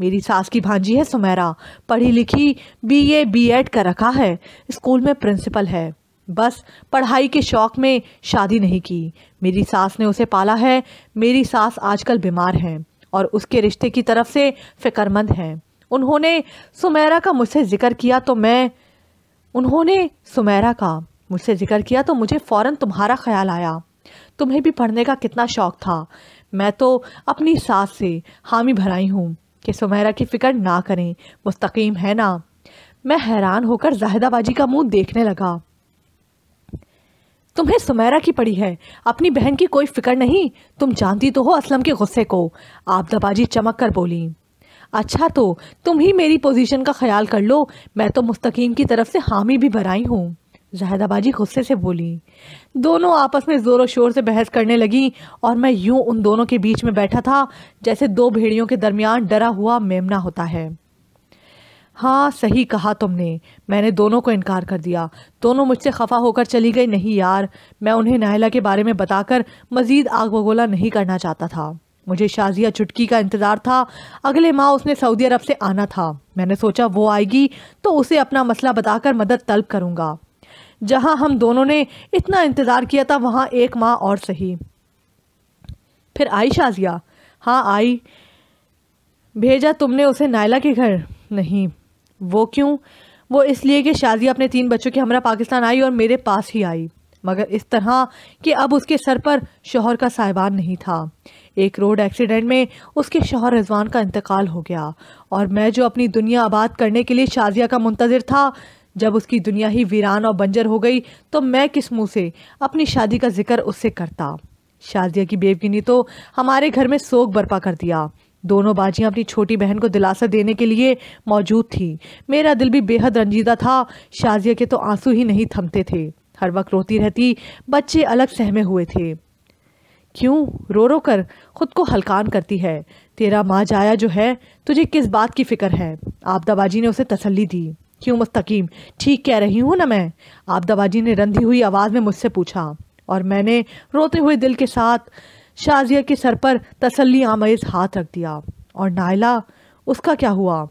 मेरी सास की भांजी है सुमेरा, पढ़ी लिखी बीए बीएड कर रखा है। स्कूल में प्रिंसिपल है। बस पढ़ाई के शौक में शादी नहीं की। मेरी सास ने उसे पाला है। मेरी सास आजकल बीमार है। और उसके रिश्ते की तरफ़ से फ़िक्रमंद हैं। उन्होंने सुमेरा का मुझसे ज़िक्र किया तो मैं, उन्होंने सुमेरा का मुझसे ज़िक्र किया तो मुझे फ़ौर तुम्हारा ख्याल आया। तुम्हें भी पढ़ने का कितना शौक़ था। मैं तो अपनी सास से हामी भराई हूँ कि सुमेरा की फ़िक्र ना करें। मुस्तकीम है ना। मैं हैरान होकर जाहिदाबाजी का मुँह देखने लगा। तुम्हें सुमेरा की पड़ी है। अपनी बहन की कोई फ़िक्र नहीं। तुम जानती तो हो असलम के गुस्से को। आप दबाजी चमक कर बोली। अच्छा तो तुम ही मेरी पोजीशन का ख्याल कर लो। मैं तो मुस्तकीम की तरफ़ से हामी भी भराई हूँ। जहदाबाजी गुस्से से बोली। दोनों आपस में ज़ोरों शोर से बहस करने लगी और मैं यूँ उन दोनों के बीच में बैठा था जैसे दो भेड़ियों के दरमियान डरा हुआ मेमना होता है। हाँ सही कहा तुमने। मैंने दोनों को इनकार कर दिया। दोनों मुझसे खफा होकर चली गई। नहीं यार, मैं उन्हें नायला के बारे में बताकर मज़ीद आग बगोला नहीं करना चाहता था। मुझे शाजिया चुटकी का इंतज़ार था। अगले माह उसने सऊदी अरब से आना था। मैंने सोचा, वो आएगी तो उसे अपना मसला बताकर मदद तलब करूँगा। जहाँ हम दोनों ने इतना इंतज़ार किया था, वहाँ एक माह और सही। फिर आई शाजिया? हाँ आई। भेजा तुमने उसे नायला के घर? नहीं। वो क्यों? वो इसलिए कि शाजिया अपने तीन बच्चों के हमरा पाकिस्तान आई और मेरे पास ही आई। मगर इस तरह कि अब उसके सर पर शोहर का साहिबान नहीं था। एक रोड एक्सीडेंट में उसके शोहर रिजवान का इंतकाल हो गया और मैं जो अपनी दुनिया आबाद करने के लिए शाजिया का मुंतज़र था, जब उसकी दुनिया ही वीरान और बंजर हो गई तो मैं किस मुँह से अपनी शादी का ज़िक्र उससे करता? शाजिया की बेवगिनी तो हमारे घर में सोग बर्पा कर दिया। दोनों बाजियाँ अपनी छोटी बहन को दिलासा देने के लिए मौजूद थी। मेरा दिल भी बेहद रंजीदा था। शाजिया के तो आँसू ही नहीं थमते थे। हर वक्त रोती रहती, बच्चे अलग सहमे हुए थे। क्यों? रो रो कर खुद को हलकान करती है। तेरा माँ जाया जो है, तुझे किस बात की फ़िक्र है? आपदाबाजी ने उसे तसल्ली दी। क्यों मुस्तकीम? ठीक कह रही हूँ ना मैं? आपदाबाजी ने रंधी हुई आवाज़ में मुझसे पूछा। और मैंने रोते हुए दिल के साथ शाजिया के सर पर तसल्ली आमेज हाथ रख दिया और नायला, उसका क्या हुआ?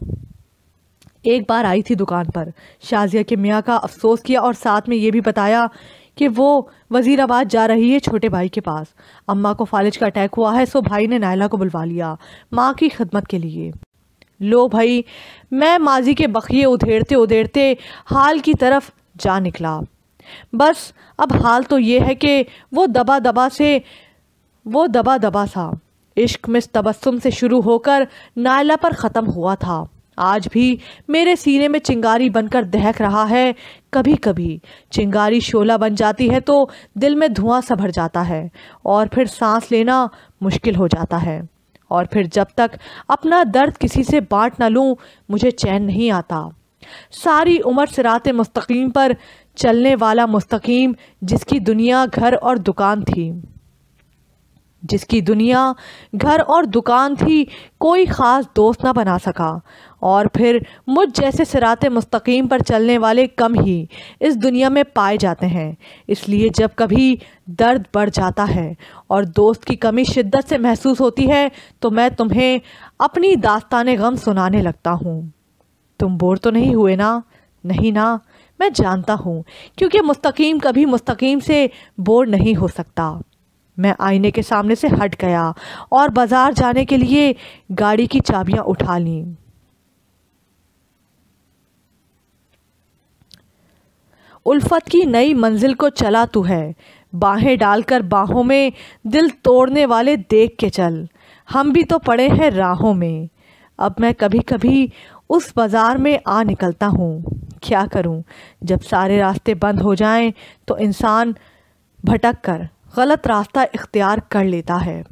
एक बार आई थी दुकान पर। शाजिया के मियाँ का अफसोस किया और साथ में ये भी बताया कि वो वजीराबाद जा रही है छोटे भाई के पास। अम्मा को फालिज का अटैक हुआ है, सो भाई ने नायला को बुलवा लिया, माँ की खिदमत के लिए। लो भाई, मैं माजी के बखिए उधेड़ते उधेड़ते हाल की तरफ़ जा निकला। बस, अब हाल तो ये है कि वो दबा दबा से वो दबा दबा सा। इश्क में तबस्सुम से शुरू होकर नायला पर ख़त्म हुआ था। आज भी मेरे सीने में चिंगारी बनकर दहक रहा है। कभी कभी चिंगारी शोला बन जाती है तो दिल में धुआँ सा भर जाता है और फिर सांस लेना मुश्किल हो जाता है। और फिर जब तक अपना दर्द किसी से बांट ना लूँ, मुझे चैन नहीं आता। सारी उम्र सिरात मुस्तकीम पर चलने वाला मुस्तकीम जिसकी दुनिया, घर और दुकान थी। जिसकी दुनिया, घर और दुकान थी, कोई ख़ास दोस्त ना बना सका। और फिर मुझ जैसे सिरात मुस्तकीम पर चलने वाले कम ही इस दुनिया में पाए जाते हैं। इसलिए जब कभी दर्द बढ़ जाता है और दोस्त की कमी शिद्दत से महसूस होती है तो मैं तुम्हें अपनी दास्तान गम सुनाने लगता हूँ। तुम बोर तो नहीं हुए ना? नहीं ना? मैं जानता हूँ, क्योंकि मुस्तकीम कभी मुस्तकीम से बोर नहीं हो सकता। मैं आईने के सामने से हट गया और बाज़ार जाने के लिए गाड़ी की चाबियाँ उठा ली। उल्फत की नई मंजिल को चला तू है। बाहें डालकर बाहों में दिल तोड़ने वाले देख के चल। हम भी तो पड़े हैं राहों में। अब मैं कभी कभी उस बाज़ार में आ निकलता हूँ। क्या करूँ? जब सारे रास्ते बंद हो जाएँ तो इंसान भटक कर गलत रास्ता इख्तियार कर लेता है।